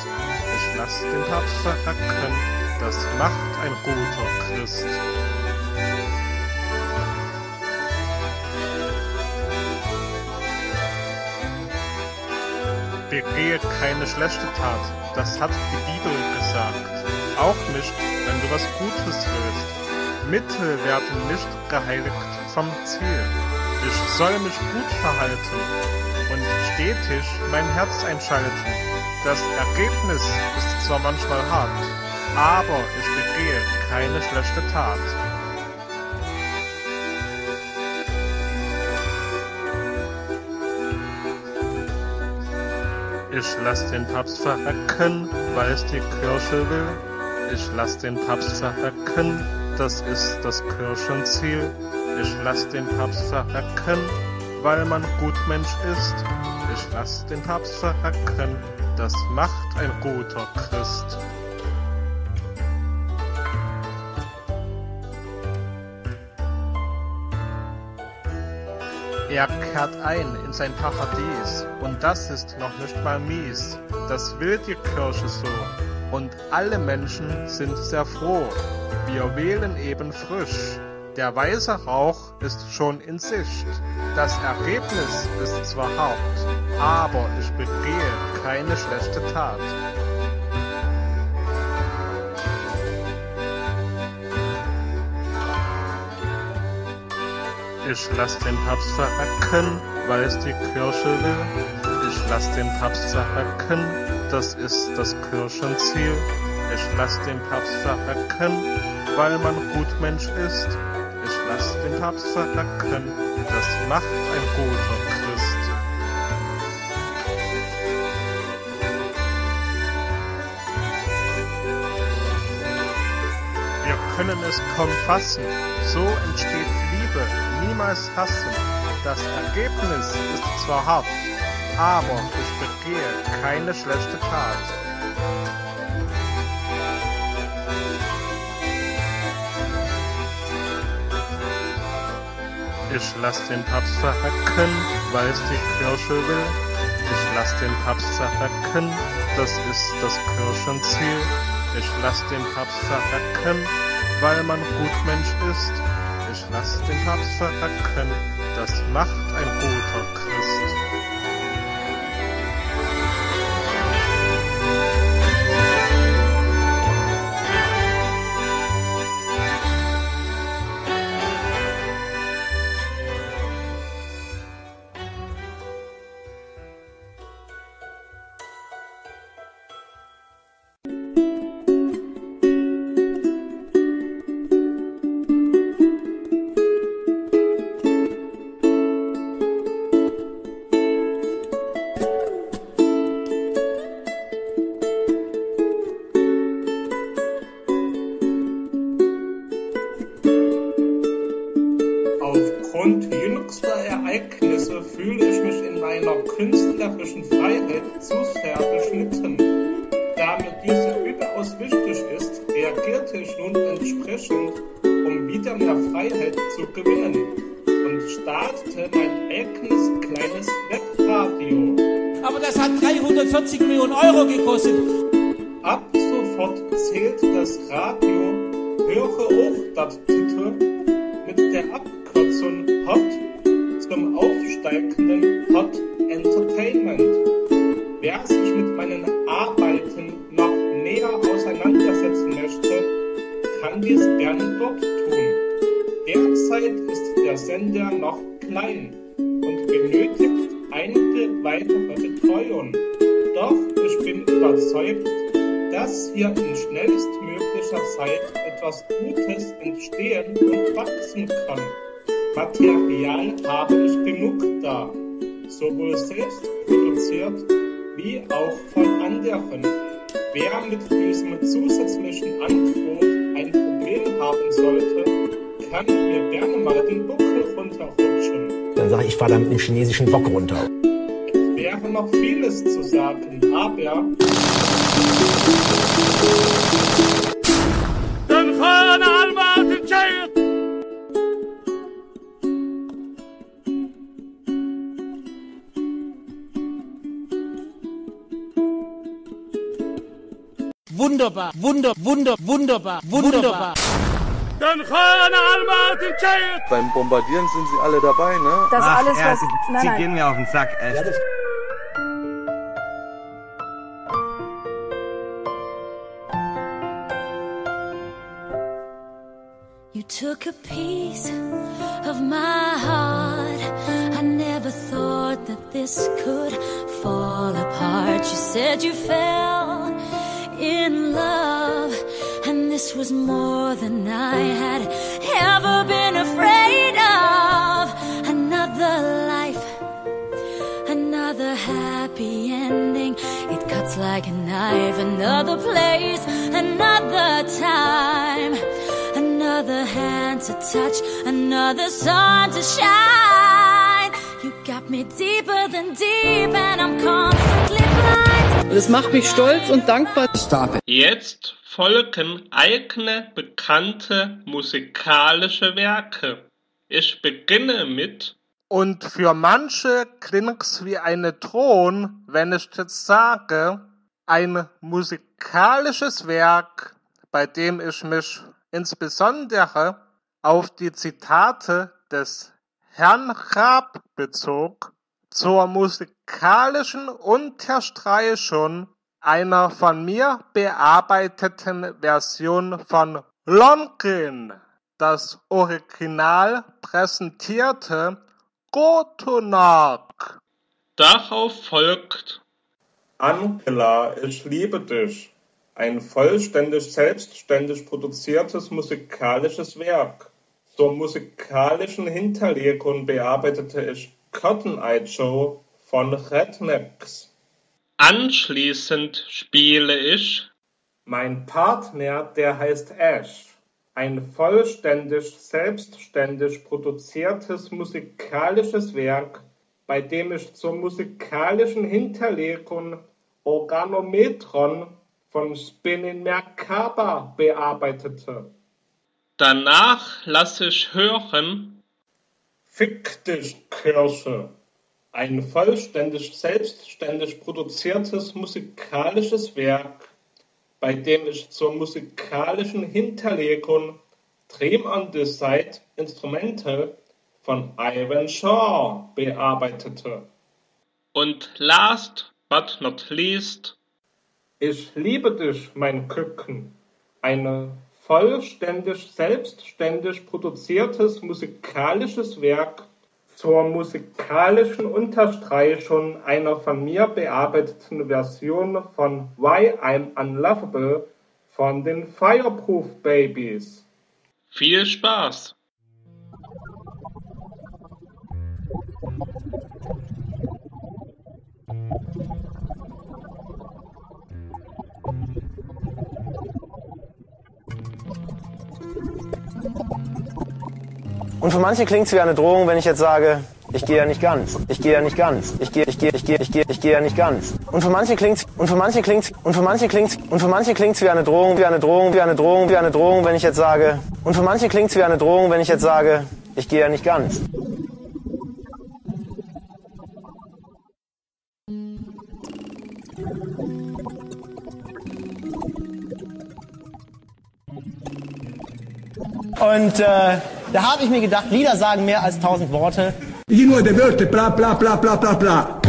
S2: Ich lass den Papst verrecken, das macht ein guter Christ. Begehe keine schlechte Tat, das hat die Bibel gesagt. Auch nicht, wenn du was Gutes willst. Mittel werden nicht geheiligt vom Ziel. Ich soll mich gut verhalten und stetig mein Herz einschalten. Das Ergebnis ist zwar manchmal hart, aber ich begehe keine schlechte Tat. Ich lass den Papst verrecken, weil es die Kirche will. Ich lass den Papst verrecken, das ist das Kirchenziel. Ich lass den Papst verrecken, weil man Gutmensch ist. Ich lass den Papst verrecken, das macht ein guter Christ. Er kehrt ein in sein Paradies, und das ist noch nicht mal mies. Das will die Kirche so, und alle Menschen sind sehr froh. Wir wählen eben frisch. Der weiße Rauch ist schon in Sicht. Das Ergebnis ist zwar hart, aber ich begehe keine schlechte Tat. Ich lass den Papst verrecken, weil es die Kirche will. Ich lass den Papst verrecken, das ist das Kirchenziel. Ich lass den Papst verrecken, weil man Gutmensch ist. Ich lass den Papst verrecken, das macht ein guter Christ. Wir können es kaum fassen, so entsteht Liebe, niemals hassen. Das Ergebnis ist zwar hart, aber ich begehe keine schlechte Tat. Ich lass den Papst verrecken, weil es die Kirche will. Ich lass den Papst verrecken, das ist das Kirchenziel. Ich lass den Papst verrecken, weil man Gutmensch ist. Ich lass den Papst verrecken, das macht
S4: Beim Bombardieren sind sie alle dabei, ne?
S24: Das
S20: Ach,
S24: alles,
S20: ja,
S24: was.
S20: sie,
S24: nein,
S20: sie
S24: nein.
S20: gehen mir auf den Sack, echt.
S7: You cuts like a knife. Another place, another time. Another hand to touch, another sun to shine. You got me deeper than deep, and I'm constantly blind.
S9: Das macht mich stolz und dankbar.
S25: Stop it.
S26: Jetzt folgen eigene bekannte musikalische Werke. Ich beginne mit
S2: Und für manche klingt's wie eine Drohung, wenn ich jetzt sage, ein musikalisches Werk, bei dem ich mich insbesondere auf die Zitate des Herrn Raab bezog, zur musikalischen Unterstreichung einer von mir bearbeiteten Version von Longin. Das Original präsentierte
S27: Gotonak.
S28: Darauf folgt
S2: Angela, ich liebe dich. Ein vollständig selbstständig produziertes musikalisches Werk. Zur musikalischen Hinterlegung bearbeitete ich Cotton Eye Joe von Rednecks.
S28: Anschließend spiele ich
S2: Mein Partner, der heißt Ash. Ein vollständig selbstständig produziertes musikalisches Werk, bei dem ich zur musikalischen Hinterlegung Organometron von Spinning Merkaba bearbeitete.
S28: Danach lasse ich hören
S2: Fick dich, Kirsche. Ein vollständig selbstständig produziertes musikalisches Werk, bei dem ich zur musikalischen Hinterlegung Dream on the Side Instrumente von Ivan Shaw bearbeitete.
S28: Und last but not least
S2: Ich liebe dich, mein Küken. Eine vollständig selbstständig produziertes musikalisches Werk zur musikalischen Unterstreichung einer von mir bearbeiteten Version von Why I'm Unlovable von den Fireproof Babies.
S28: Viel Spaß!
S16: Und für manche klingt es wie eine Drohung, wenn ich jetzt sage, ich gehe ja nicht ganz. Ich gehe ja nicht ganz. Ich gehe, ich gehe, ich gehe, ich gehe, ich gehe ja nicht ganz. Und für manche klingt's, und für manche klingt's, und für manche klingt's, und für manche klingt's wie eine Drohung, wie eine Drohung, wie eine Drohung, wie eine Drohung, wenn ich jetzt sage. Und für manche klingt's wie eine Drohung, wenn ich jetzt sage, ich gehe ja nicht ganz.
S20: Und äh, da habe ich mir gedacht, Lieder sagen mehr als tausend Worte.
S13: Ich nur die Wörter bla bla bla bla bla bla.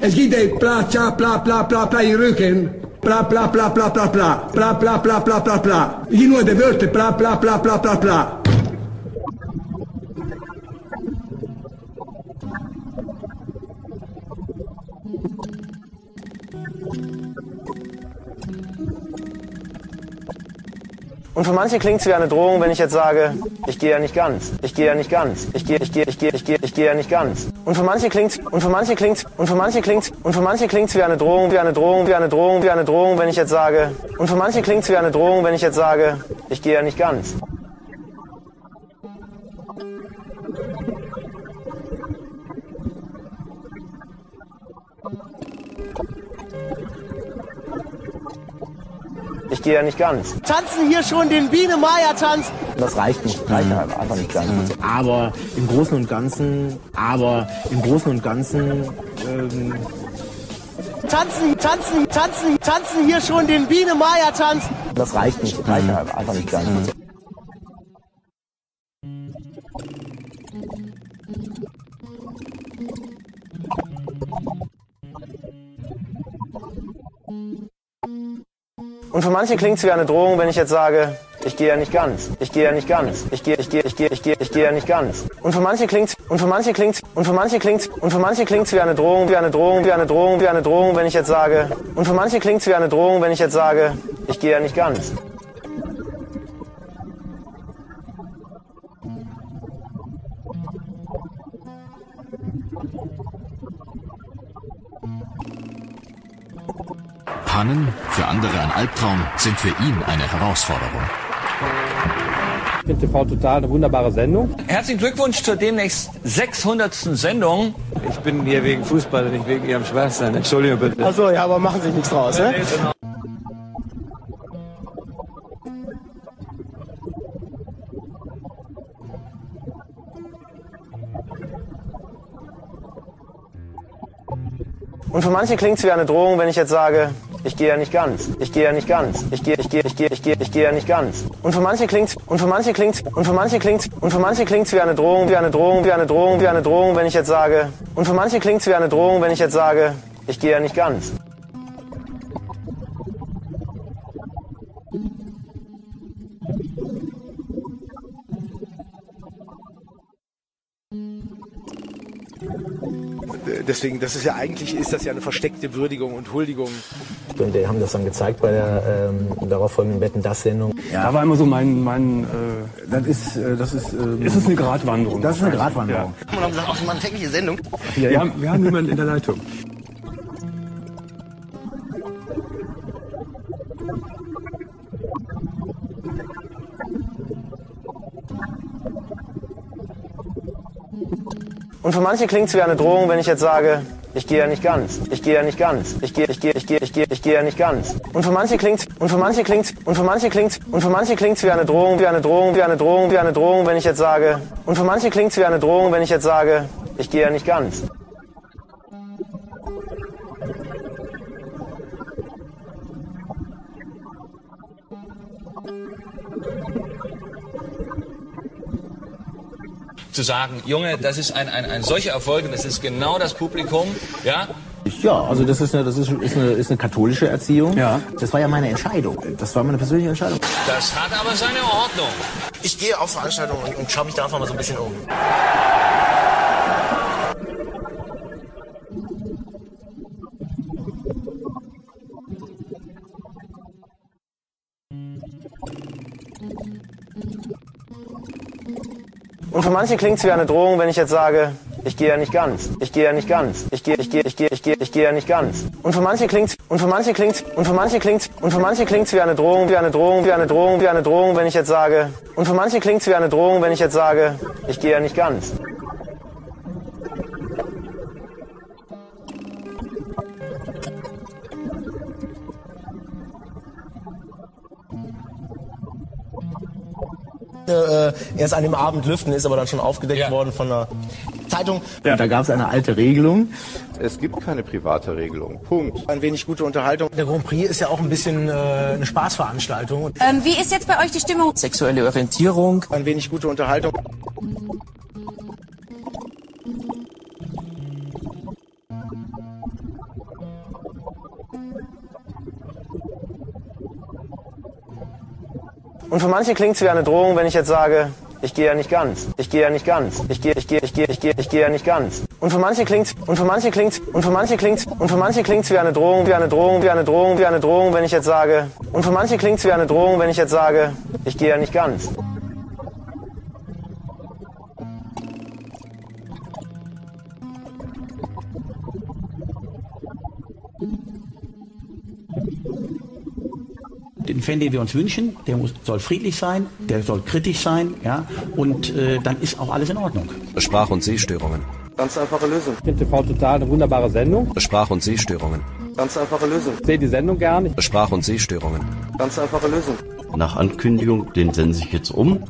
S13: Es gibt ein bla tja bla bla bla bla im Rücken. Bla bla bla bla bla bla. Bla bla bla bla bla bla. Ich nur die Wörter bla bla bla bla bla bla.
S16: Und für manche klingt's wie eine Drohung, wenn ich jetzt sage, ich gehe ja nicht ganz. Ich gehe ja nicht ganz. Ich gehe, ich gehe, ich gehe, ich gehe, ich gehe ja nicht ganz. Und für manche klingt's, und für manche klingt's, und für manche klingt's, und für manche klingt's wie eine Drohung, wie eine Drohung, wie eine Drohung, wie eine Drohung, wenn ich jetzt sage. Und für manche klingt's wie eine Drohung, wenn ich jetzt sage, ich gehe ja nicht ganz. Ja nicht ganz.
S20: Tanzen hier schon den Biene-Maya-Tanz.
S21: Das reicht nicht, reicht einfach nicht ganz. Aber im Großen und Ganzen, aber im Großen und Ganzen, ähm,
S20: Tanzen, tanzen, tanzen, tanzen hier schon den Biene-Maya-Tanz.
S21: das reicht nicht, reicht einfach nicht ganz.
S16: Und für manche klingt's wie eine Drohung, wenn ich jetzt sage, ich gehe ja nicht ganz. Ich gehe ja nicht ganz. Ich gehe, ich gehe, ich gehe, ich gehe, ich gehe ja nicht ganz. Und für manche klingt's, und für manche klingt's, und für manche klingt's, und für manche klingt's wie eine Drohung, wie eine Drohung, wie eine Drohung, wie eine Drohung, wenn ich jetzt sage. Und für manche klingt's wie eine Drohung, wenn ich jetzt sage, ich gehe ja nicht ganz.
S29: Pannen, für andere ein Albtraum, sind für ihn eine Herausforderung.
S30: Ich finde TV total eine wunderbare Sendung.
S31: Herzlichen Glückwunsch zur demnächst 600. Sendung.
S30: Ich bin hier wegen Fußball und nicht wegen Ihrem Schwestern. Entschuldigung bitte.
S20: Achso, ja, aber machen sich nichts draus, ne?
S16: Und für manche klingt's wie eine Drohung, wenn ich jetzt sage, ich gehe ja nicht ganz. Ich gehe ja nicht ganz. Ich gehe, ich gehe, ich gehe, ich gehe, ich gehe ja nicht ganz. Und für manche klingt's, und für manche klingt's, und für manche klingt's, und für manche klingt's wie eine Drohung, wie eine Drohung, wie eine Drohung, wie eine Drohung, wenn ich jetzt sage. Und für manche klingt's wie eine Drohung, wenn ich jetzt sage, ich gehe ja nicht ganz.
S32: Deswegen, das ist ja eigentlich, ist das ja eine versteckte Würdigung und Huldigung.
S21: Und die haben das dann gezeigt bei der ähm, darauffolgenden Wetten das Sendung.
S30: Ja. Da war immer so mein, mein äh, das ist, äh, das ist, äh, ist es eine Gratwanderung.
S21: Das ist eine Gratwanderung.
S32: Ja. Und haben gesagt, auch mal eine tägliche Sendung.
S30: Ja, wir, haben, wir haben jemanden in der Leitung.
S16: Und für manche klingt es wie eine Drohung, wenn ich jetzt sage, ich gehe ja nicht ganz. Ich gehe ja nicht ganz. Ich gehe, ich gehe, ich gehe, ich gehe, ich gehe ja nicht ganz. Und für manche klingt's, und für manche klingt's, und für manche klingt's, und für manche klingt's wie eine Drohung, wie eine Drohung, wie eine Drohung, wie eine Drohung, wenn ich jetzt sage, und für manche klingt's wie eine Drohung, wenn ich jetzt sage, ich gehe ja nicht ganz.
S31: Zu sagen, Junge, das ist ein, ein, ein solcher Erfolg und das ist genau das Publikum, ja?
S21: Ja, also das ist eine, das ist, ist, eine, ist eine katholische Erziehung.
S30: Ja.
S21: Das war ja meine Entscheidung. Das war meine persönliche Entscheidung.
S31: Das hat aber seine Ordnung.
S32: Ich gehe auf Veranstaltungen und, und schaue mich da einfach mal so ein bisschen um.
S16: Und für manche klingt's wie eine Drohung, wenn ich jetzt sage, ich gehe ja nicht ganz. Ich gehe ja nicht ganz. Ich gehe, ich gehe, ich gehe, ich gehe, ich gehe ja nicht ganz. Und für manche klingt's, und für manche klingt's, und für manche klingt's, und für manche klingt's wie eine Drohung, wie eine Drohung, wie eine Drohung, wie eine Drohung, wenn ich jetzt sage, und für manche klingt's wie eine Drohung, wenn ich jetzt sage, ich gehe ja nicht ganz.
S32: Äh, erst an dem Abend lüften, ist aber dann schon aufgedeckt ja. worden von einer Zeitung.
S21: Ja. Da gab es eine alte Regelung.
S33: Es gibt keine private Regelung. Punkt.
S32: Ein wenig gute Unterhaltung. Der Grand Prix ist ja auch ein bisschen äh, eine Spaßveranstaltung.
S34: Ähm, wie ist jetzt bei euch die Stimmung?
S32: Sexuelle Orientierung. Ein wenig gute Unterhaltung.
S16: Und für manche klingt's wie eine Drohung, wenn ich jetzt sage, ich gehe ja nicht ganz. Ich gehe ja nicht ganz. Ich gehe, ich gehe, ich gehe, ich gehe, ich gehe ja nicht ganz. Und für manche klingt's, und für manche klingt's, und für manche klingt's, und für manche klingt's wie eine Drohung, wie eine Drohung, wie eine Drohung, wie eine Drohung, wenn ich jetzt sage, und für manche klingt's wie eine Drohung, wenn ich jetzt sage, ich gehe ja nicht ganz.
S35: Den Fan, den wir uns wünschen, der muss, soll friedlich sein, der soll kritisch sein, ja, und äh, dann ist auch alles in Ordnung.
S29: Sprach- und Sehstörungen.
S22: Ganz einfache Lösung.
S30: Ich finde TV total eine wunderbare Sendung.
S29: Sprach- und Sehstörungen.
S22: Ganz einfache Lösung.
S30: Ich sehe die Sendung gerne.
S29: Sprach- und Sehstörungen.
S22: Ganz einfache Lösung.
S36: Nach Ankündigung, den sende ich jetzt um.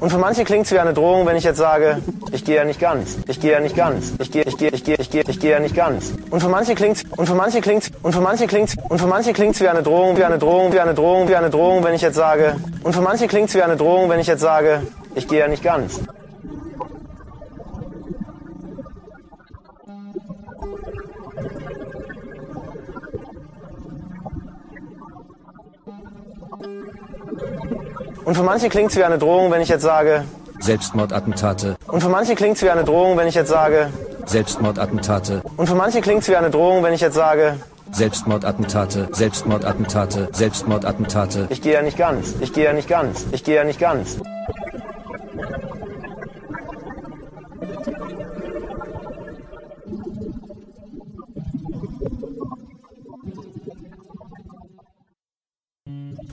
S16: Und für manche klingt's wie eine Drohung, wenn ich jetzt sage, ich gehe ja nicht ganz. Ich gehe ja nicht ganz. Ich gehe, ich gehe, ich gehe, ich gehe, ich gehe ja nicht ganz. Und für manche klingt's, und für manche klingt's, und für manche klingt's, und für manche klingt's wie eine Drohung, wie eine Drohung, wie eine Drohung, wie eine Drohung, wenn ich jetzt sage, und für manche klingt's wie eine Drohung, wenn ich jetzt sage, ich gehe ja nicht ganz. Und für manche klingt's wie eine Drohung, wenn ich jetzt sage,
S29: Selbstmordattentate.
S16: und für manche klingt's wie eine Drohung, wenn ich jetzt sage,
S29: Selbstmordattentate.
S16: und für manche klingt's wie eine Drohung, wenn ich jetzt sage,
S29: Selbstmordattentate. Selbstmordattentate. Selbstmordattentate.
S16: ich gehe ja nicht ganz. Ich gehe ja nicht ganz. Ich gehe ja nicht ganz.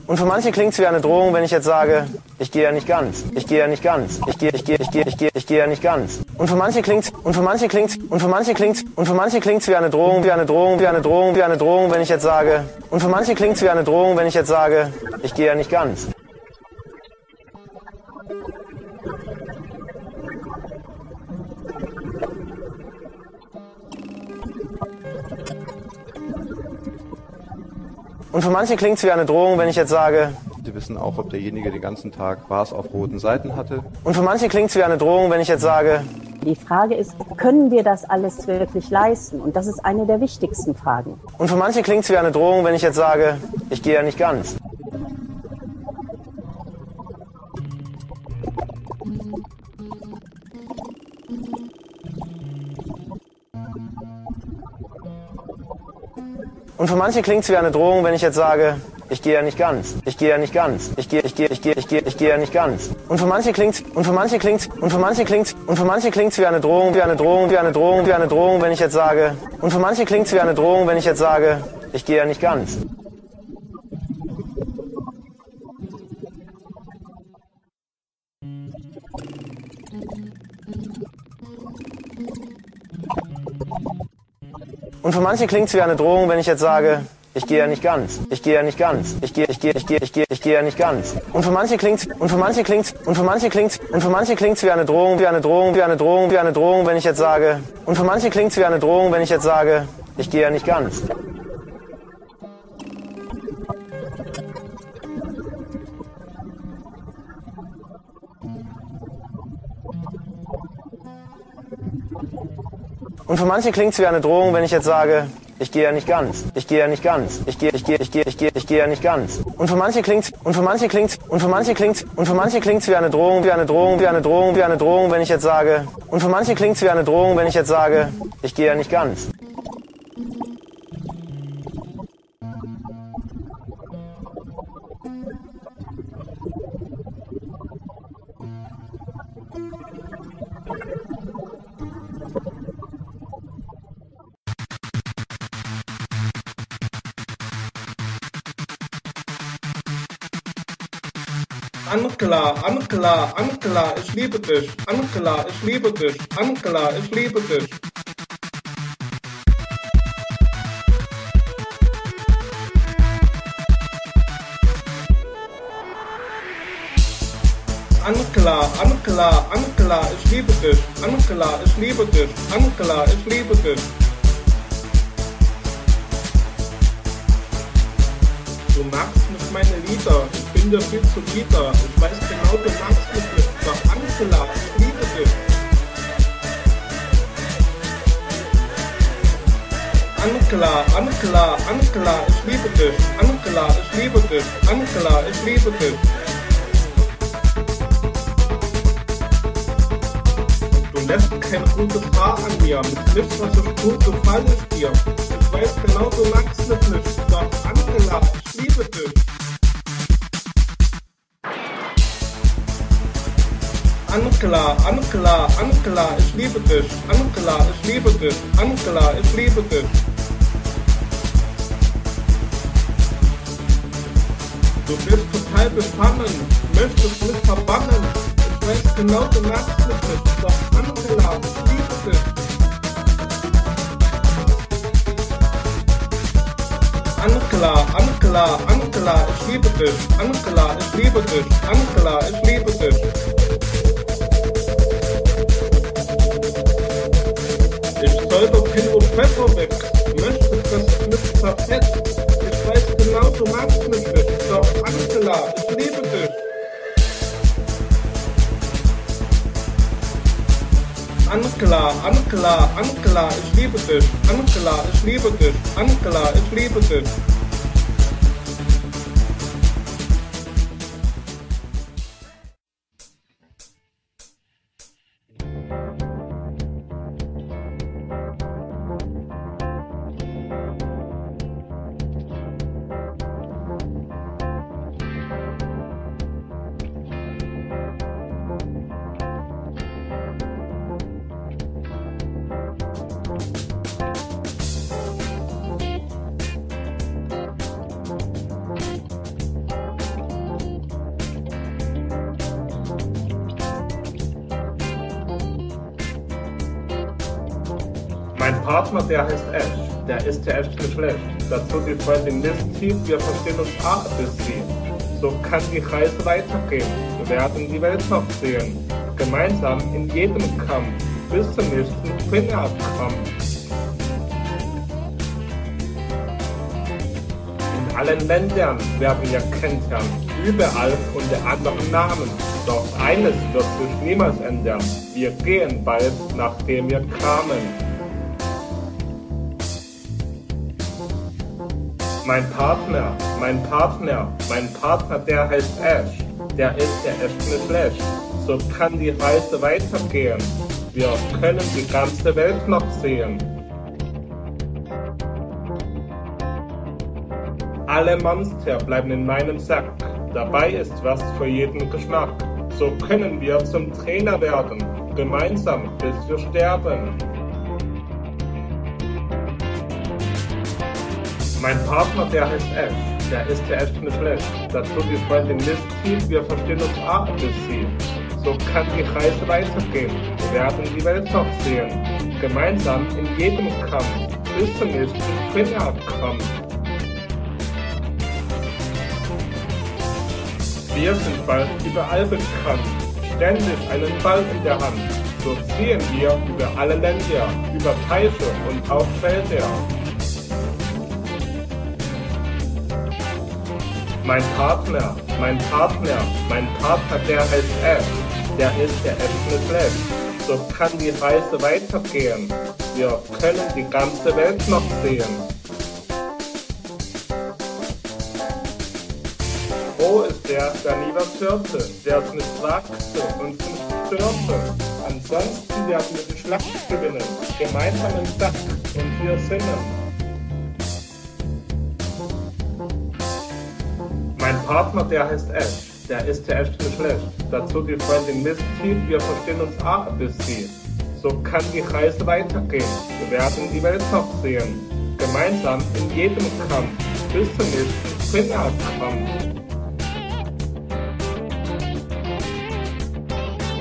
S16: Und für manche klingt's wie eine Drohung, wenn ich jetzt sage, ich gehe ja nicht ganz. Ich gehe ja nicht ganz. Ich gehe, ich gehe, ich gehe, ich gehe, ich gehe ja nicht ganz. Und für manche klingt's, und für manche klingt's, und für manche klingt's, und für manche klingt's wie eine Drohung, wie eine Drohung, wie eine Drohung, wie eine Drohung, wenn ich jetzt sage, und für manche klingt's wie eine Drohung, wenn ich jetzt sage, ich gehe ja nicht ganz. Und für manche klingt's wie eine Drohung, wenn ich jetzt sage,
S33: Sie wissen auch, ob derjenige den ganzen Tag Bars auf roten Seiten hatte.
S16: und für manche klingt's wie eine Drohung, wenn ich jetzt sage,
S37: Die Frage ist, können wir das alles wirklich leisten? Und das ist eine der wichtigsten Fragen.
S16: Und für manche klingt es wie eine Drohung, wenn ich jetzt sage, ich gehe ja nicht ganz. Und für manche klingt es wie eine Drohung, wenn ich jetzt sage, ich gehe ja nicht ganz. Ich gehe ja nicht ganz. Ich gehe, ich gehe, ich gehe, ich gehe, ich gehe ja nicht ganz. Und für manche klingt's, und für manche klingt's, und für manche klingt's, und für manche klingt's wie eine Drohung, wie eine Drohung, wie eine Drohung, wie eine Drohung, wenn ich jetzt sage. Und für manche klingt's wie eine Drohung, wenn ich jetzt sage, ich gehe ja nicht ganz. Und für manche klingt es wie eine Drohung, wenn ich jetzt sage, ich gehe ja nicht ganz. Ich gehe ja nicht ganz. Ich gehe, ich gehe, ich gehe, ich gehe, ich gehe ja nicht ganz. Und für manche klingt's, und für manche klingt's, und für manche klingt's, und für manche klingt's wie eine Drohung, wie eine Drohung, wie eine Drohung, wie eine Drohung, wenn ich jetzt sage. Und für manche klingt's wie eine Drohung, wenn ich jetzt sage, ich gehe ja nicht ganz. Und für manche klingt es wie eine Drohung, wenn ich jetzt sage, ich gehe ja nicht ganz. Ich gehe ja nicht ganz. Ich gehe, ich gehe, ich gehe, ich gehe, ich gehe ja nicht ganz. Und für manche klingt's, und für manche klingt's, und für manche klingt's, und für manche klingt's wie eine Drohung, wie eine Drohung, wie eine Drohung, wie eine Drohung, wenn ich jetzt sage. Und für manche klingt's wie eine Drohung, wenn ich jetzt sage, ich gehe ja nicht ganz.
S2: Ankla, Ankla, Ankla, ich liebe dich. Ankla, ich liebe dich. Ankla, ich liebe dich. Ankla, Ankla, Ankla, ich liebe dich. Ankla, ich liebe dich. Ankla, ich liebe dich. Du magst nicht meine Lieder, bin viel zu lieder. Ich weiß genau, du magst mich nicht. Doch Angela, ich liebe dich. Angela, Angela, Angela, ich liebe dich. Angela, ich liebe dich. Angela, ich liebe dich. Du lässt kein gutes Haar an mir. Mit nichts, was ich tue, gefall ich dir. Ich weiß genau, du magst mich nicht. Doch Angela, ich liebe dich. Ankla, Ankla, Ankla, ich liebe dich. Ankla, ich liebe dich. Ankla, ich liebe dich. Du bist total befangen, möchtest mich verbannen. Ich weiß genau, du magst mich nicht. Doch Ankla, ich liebe dich. Ankla, Ankla, Ankla, ich liebe dich. Ankla, ich liebe dich. Ankla, ich liebe dich. Pfeffer weg. Möchtest das nicht zerfetzt? Ich weiß genau, du magst mich nicht. Doch Angela, ich liebe dich. Angela, Angela, Angela, ich liebe dich. Angela, ich liebe dich. Angela, ich liebe dich. Der heißt Ash. Der ist ja echt nicht schlecht. Dazu die Freundin Misty, wir verstehen uns auch bis sie. So kann die Reise weitergehen. Wir werden die Welt noch sehen. Gemeinsam in jedem Kampf bis zum nächsten Fingerkampf. In allen Ländern werden wir kennenlernen, überall unter anderen Namen. Doch eines wird sich niemals ändern, wir gehen bald, nachdem wir kamen. Mein Partner, mein Partner, mein Partner, der heißt Ash, der ist ja echt nicht schlecht. So kann die Reise weitergehen. Wir können die ganze Welt noch sehen. Alle Monster bleiben in meinem Sack. Dabei ist was für jeden Geschmack. So können wir zum Trainer werden, gemeinsam bis wir sterben. Mein Partner, der heißt Ash, der ist ja echt nicht schlecht. Dazu die Freundin Misty, wir verstehen uns A bis sie. So kann die Reise weitergehen, wir werden die Welt noch sehen. Gemeinsam in jedem Kampf, bis zum nächsten Fingerkampf. Wir sind bald überall bekannt, ständig einen Ball in der Hand. So ziehen wir über alle Länder, über Teiche und auch Felder. Mein Partner, mein Partner, mein Partner, der heißt Ash, der ist der echt nicht schlecht. So kann die Reise weitergehen. Wir können die ganze Welt noch sehen. Froh ist der, der nie was hörte, der es nicht wagte und nicht störte. Ansonsten werden wir die Schlacht gewinnen, gemeinsam im Sack und wir singen. Mein Partner, der heißt Ash, der ist echt nicht schlecht. Dazu die Freundin Misty, wir verstehen uns A bis sie. So kann die Reise weitergehen, wir werden die Welt noch sehen. Gemeinsam in jedem Kampf, bis zum nächsten Fingerkampf.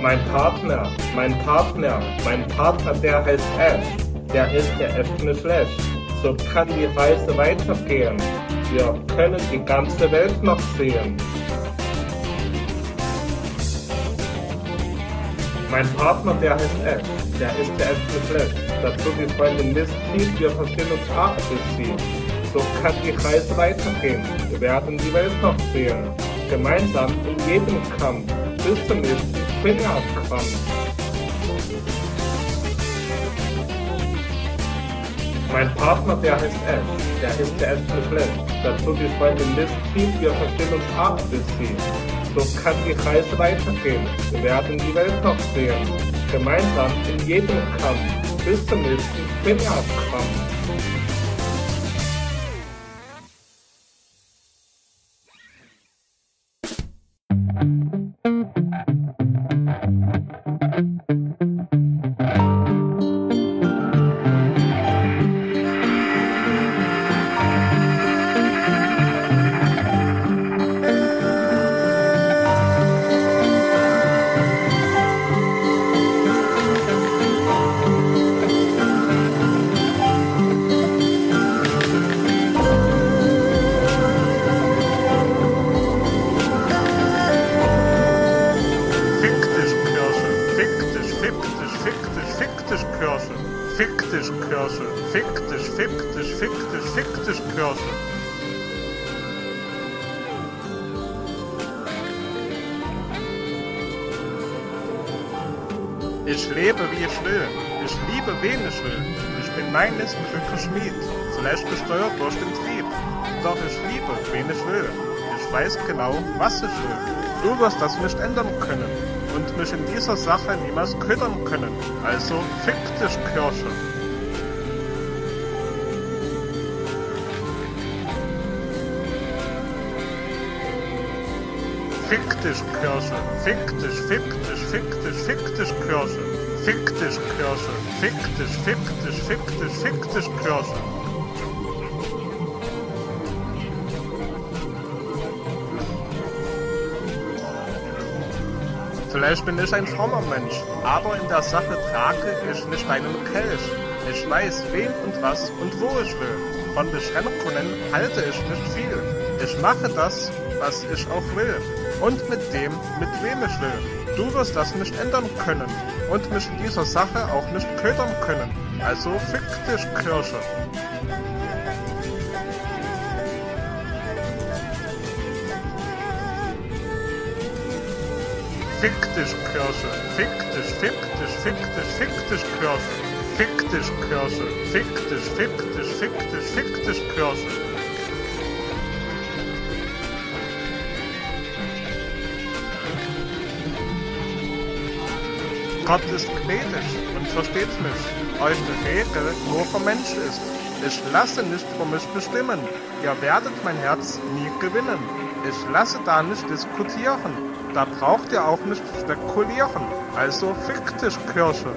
S2: Mein Partner, mein Partner, mein Partner, der heißt Ash. Der ist echt nicht schlecht. So kann die Reise weitergehen. Wir können die ganze Welt noch sehen. Mein Partner, der heißt Ash. Der ist echt nicht schlecht. Dazu die Freundin Misty, wir verstehen uns A bis sie. So kann die Reise weitergehen. Wir werden die Welt noch sehen. Gemeinsam in jedem Kampf. Bis zum nächsten Fingerkampf. Mein Partner, der heißt Ash, der ist echt nicht schlecht. Dazu die Freundin Misty, wir verstehen uns A bis sie. So kann die Reise weitergehen. Wir werden die Welt noch sehen. Gemeinsam in jedem Kampf. Bis zum nächsten Fingerkampf.
S27: Bin mein glücklicher Schmied, zuletzt gesteuert durch den Trieb. Doch ich liebe, wen ich will. Ich weiß genau, was ich will. Du wirst das nicht ändern können und mich in dieser Sache niemals ködern können. Also fick dich, Kirche. Fick dich, Kirche. Fick dich, fick dich, fick dich, fick dich, Kirche. Fick dich, Kirche. Fick dich, fick dich, fick dich, fick dich, Kirche. Vielleicht bin ich ein frommer Mensch, aber in der Sache trage ich nicht einen Kelch. Ich weiß, wen und was und wo ich will. Von Beschränkungen halte ich nicht viel. Ich mache das, was ich auch will. Und mit dem, mit wem ich will. Du wirst das nicht ändern können und mich in dieser Sache auch nicht ködern können. Also fick dich, Kirsche.
S38: Fick dich, Kirsche. Fick dich, fick dich, fick dich, fick dich, Kirsche. Fick dich, Kirsche. Fick dich, fick dich, fick dich, fick dich, Kirsche. Gott ist gnädig und versteht mich. Euch die Regel nur vom Mensch ist. Ich lasse nicht für mich bestimmen. Ihr werdet mein Herz nie gewinnen. Ich lasse da nicht diskutieren. Da braucht ihr auch nicht spekulieren. Also fick dich, Kirche.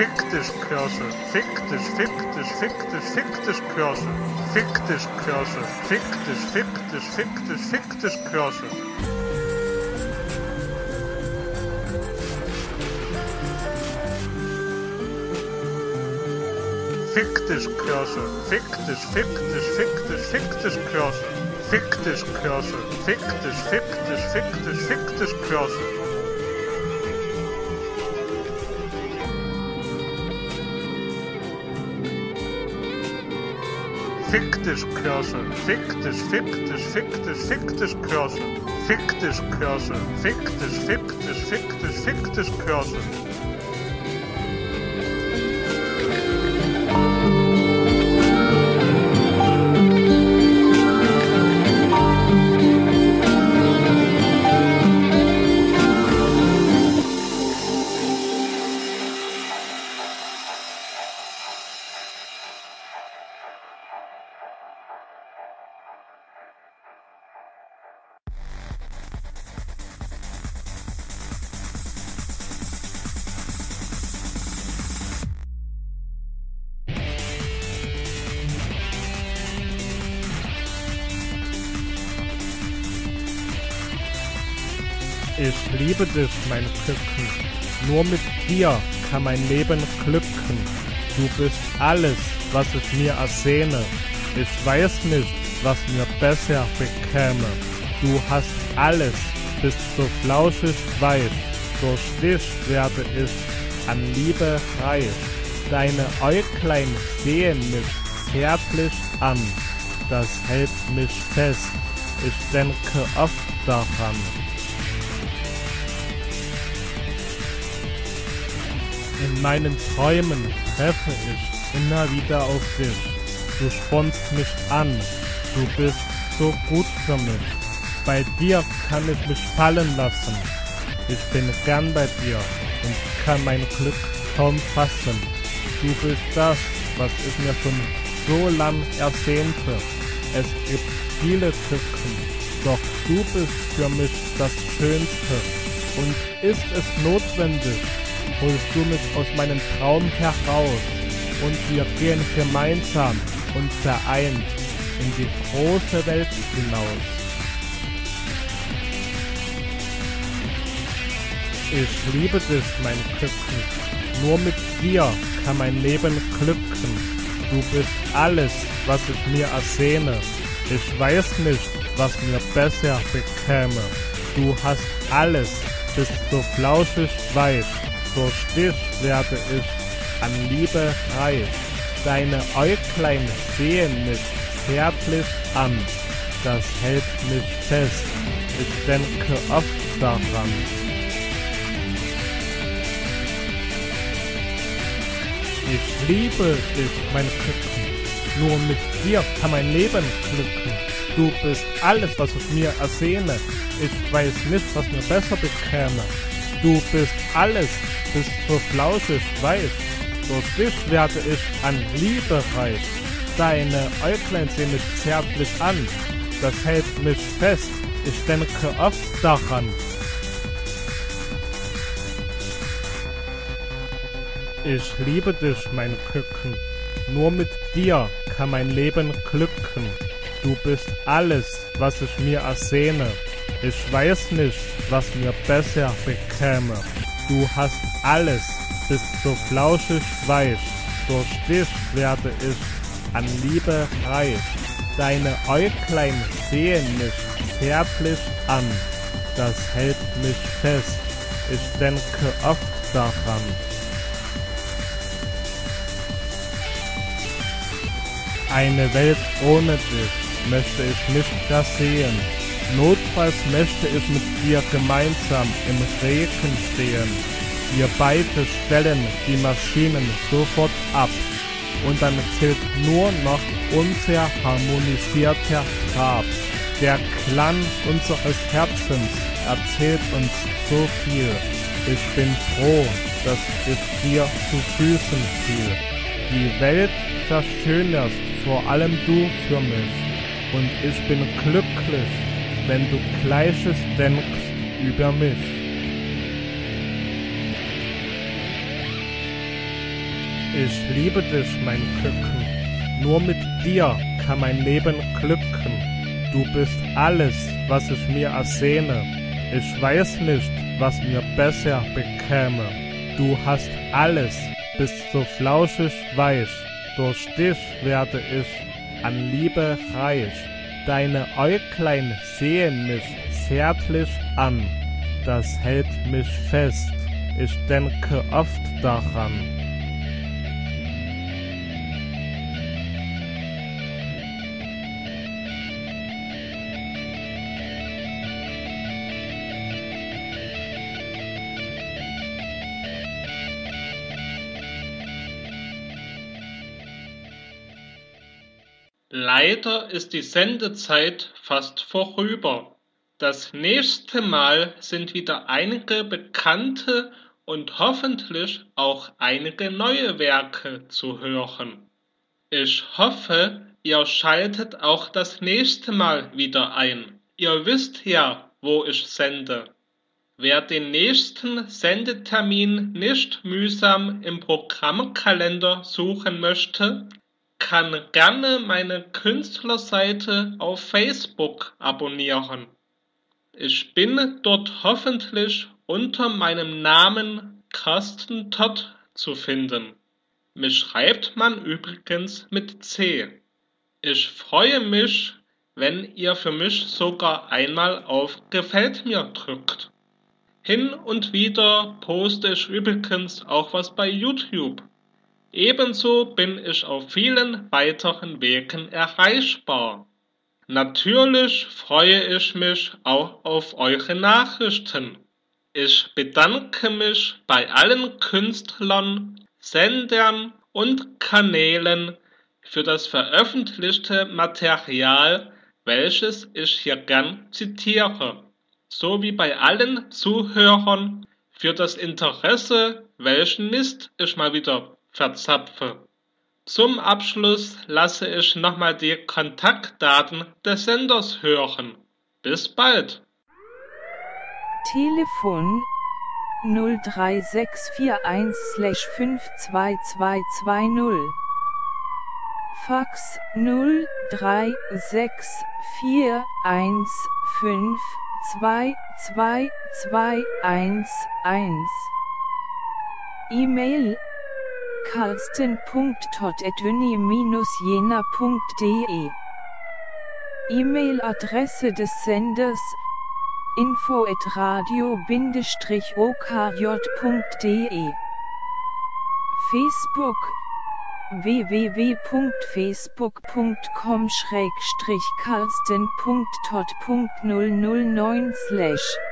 S38: Fick dich, Kirche. Fick dich, fick dich, fick dich, fick dich, Kirche. Fick dich, Kirche. Fick dich, fick dich, fick dich, fick dich, Kirche. Fick dich, Kirche. Fick dich, fick dich, fick dich, fick dich, Kirche. Fick dich, Kirche. Fick dich, fick dich, fick dich, fick dich, Kirche. Fick dich, Kirche. Fick dich, fick dich, fick dich, fick dich, Kirche. Fick dich, Kirche. Fick dich, fick dich, fick dich, fick dich, Kirche.
S2: Liebe dich, mein Küken. Nur mit dir kann mein Leben glücken. Du bist alles, was ich mir ersehne. Ich weiß nicht, was mir besser bekäme. Du hast alles, bist so flauschig weich. Durch dich werde ich an Liebe reich. Deine Äuglein sehen mich zärtlich an. Das hält mich fest. Ich denke oft daran. In meinen Träumen treffe ich immer wieder auf dich. Du spornst mich an. Du bist so gut für mich. Bei dir kann ich mich fallen lassen. Ich bin gern bei dir und kann mein Glück kaum fassen. Du bist das, was ich mir schon so lang ersehnte. Es gibt viele Küken, doch du bist für mich das Schönste. Und ist es notwendig, holst du mich aus meinem Traum heraus und wir gehen gemeinsam und vereint in die große Welt hinaus. Ich liebe dich, mein Küken. Nur mit dir kann mein Leben glücken. Du bist alles, was ich mir ersehne. Ich weiß nicht, was mir besser bekäme. Du hast alles, bist so flauschig weich. Durch dich werde ich an Liebe reich. Deine Äuglein sehen mich zärtlich an. Das hält mich fest. Ich denke oft daran. Ich liebe dich, mein Küken. Nur mit dir kann mein Leben glücken. Du bist alles, was ich mir ersehne. Ich weiß nicht, was mir besser bekäme. Du bist alles, bist so flauschig. Durch dich werde ich an Liebe reich. Deine Äuglein sehen mich zärtlich an. Das hält mich fest. Ich denke oft daran. Ich liebe dich, mein Küken. Nur mit dir kann mein Leben glücken. Du bist alles, was ich mir ersehne. Ich weiß nicht, was mir besser bekäme. Du hast alles, bist so flauschig weich. Durch dich werde ich an Liebe reich. Deine Äuglein sehen mich zärtlich an. Das hält mich fest. Ich denke oft daran.
S39: Eine Welt ohne dich möchte ich nicht mehr sehen. Notfalls möchte ich mit dir gemeinsam im Regen stehen. Wir beide stellen die Maschinen sofort ab und dann zählt nur noch unser harmonisierter Trab. Der Klang unseres Herzens erzählt uns so viel. Ich bin froh, dass ich dir zu Füßen fiel. Die Welt verschönerst vor allem du für mich. Und ich bin glücklich, wenn du Gleiches denkst über mich. Ich liebe dich, mein Küken. Nur mit dir kann mein Leben glücken. Du bist alles, was ich mir ersehne. Ich weiß nicht, was mir besser bekäme. Du hast alles, bist so flauschig weich. Durch dich werde ich an Liebe reich. Deine Äuglein sehen mich zärtlich an. Das hält mich fest. Ich denke oft daran.
S2: Leider ist die Sendezeit fast vorüber. Das nächste Mal sind wieder einige bekannte und hoffentlich auch einige neue Werke zu hören. Ich hoffe, ihr schaltet auch das nächste Mal wieder ein. Ihr wisst ja, wo ich sende. Wer den nächsten Sendetermin nicht mühsam im Programmkalender suchen möchte, kann gerne meine Künstlerseite auf Facebook abonnieren. Ich bin dort hoffentlich unter meinem Namen Carsten Todd zu finden. Mich schreibt man übrigens mit C. Ich freue mich, wenn ihr für mich sogar einmal auf Gefällt mir drückt. Hin und wieder poste ich übrigens auch was bei YouTube. Ebenso bin ich auf vielen weiteren Wegen erreichbar. Natürlich freue ich mich auch auf eure Nachrichten. Ich bedanke mich bei allen Künstlern, Sendern und Kanälen für das veröffentlichte Material, welches ich hier gern zitiere, sowie bei allen Zuhörern für das Interesse, welchen Mist ich mal wieder verzapfe. Zum Abschluss lasse ich nochmal die Kontaktdaten des Senders hören. Bis bald!
S24: Telefon 03641-52220 Fax 03641522211 E-Mail carsten.todd.uni-jena.de E-Mail-Adresse des Senders info at radio-okj.de Facebook www.facebook.com-carsten.todd.009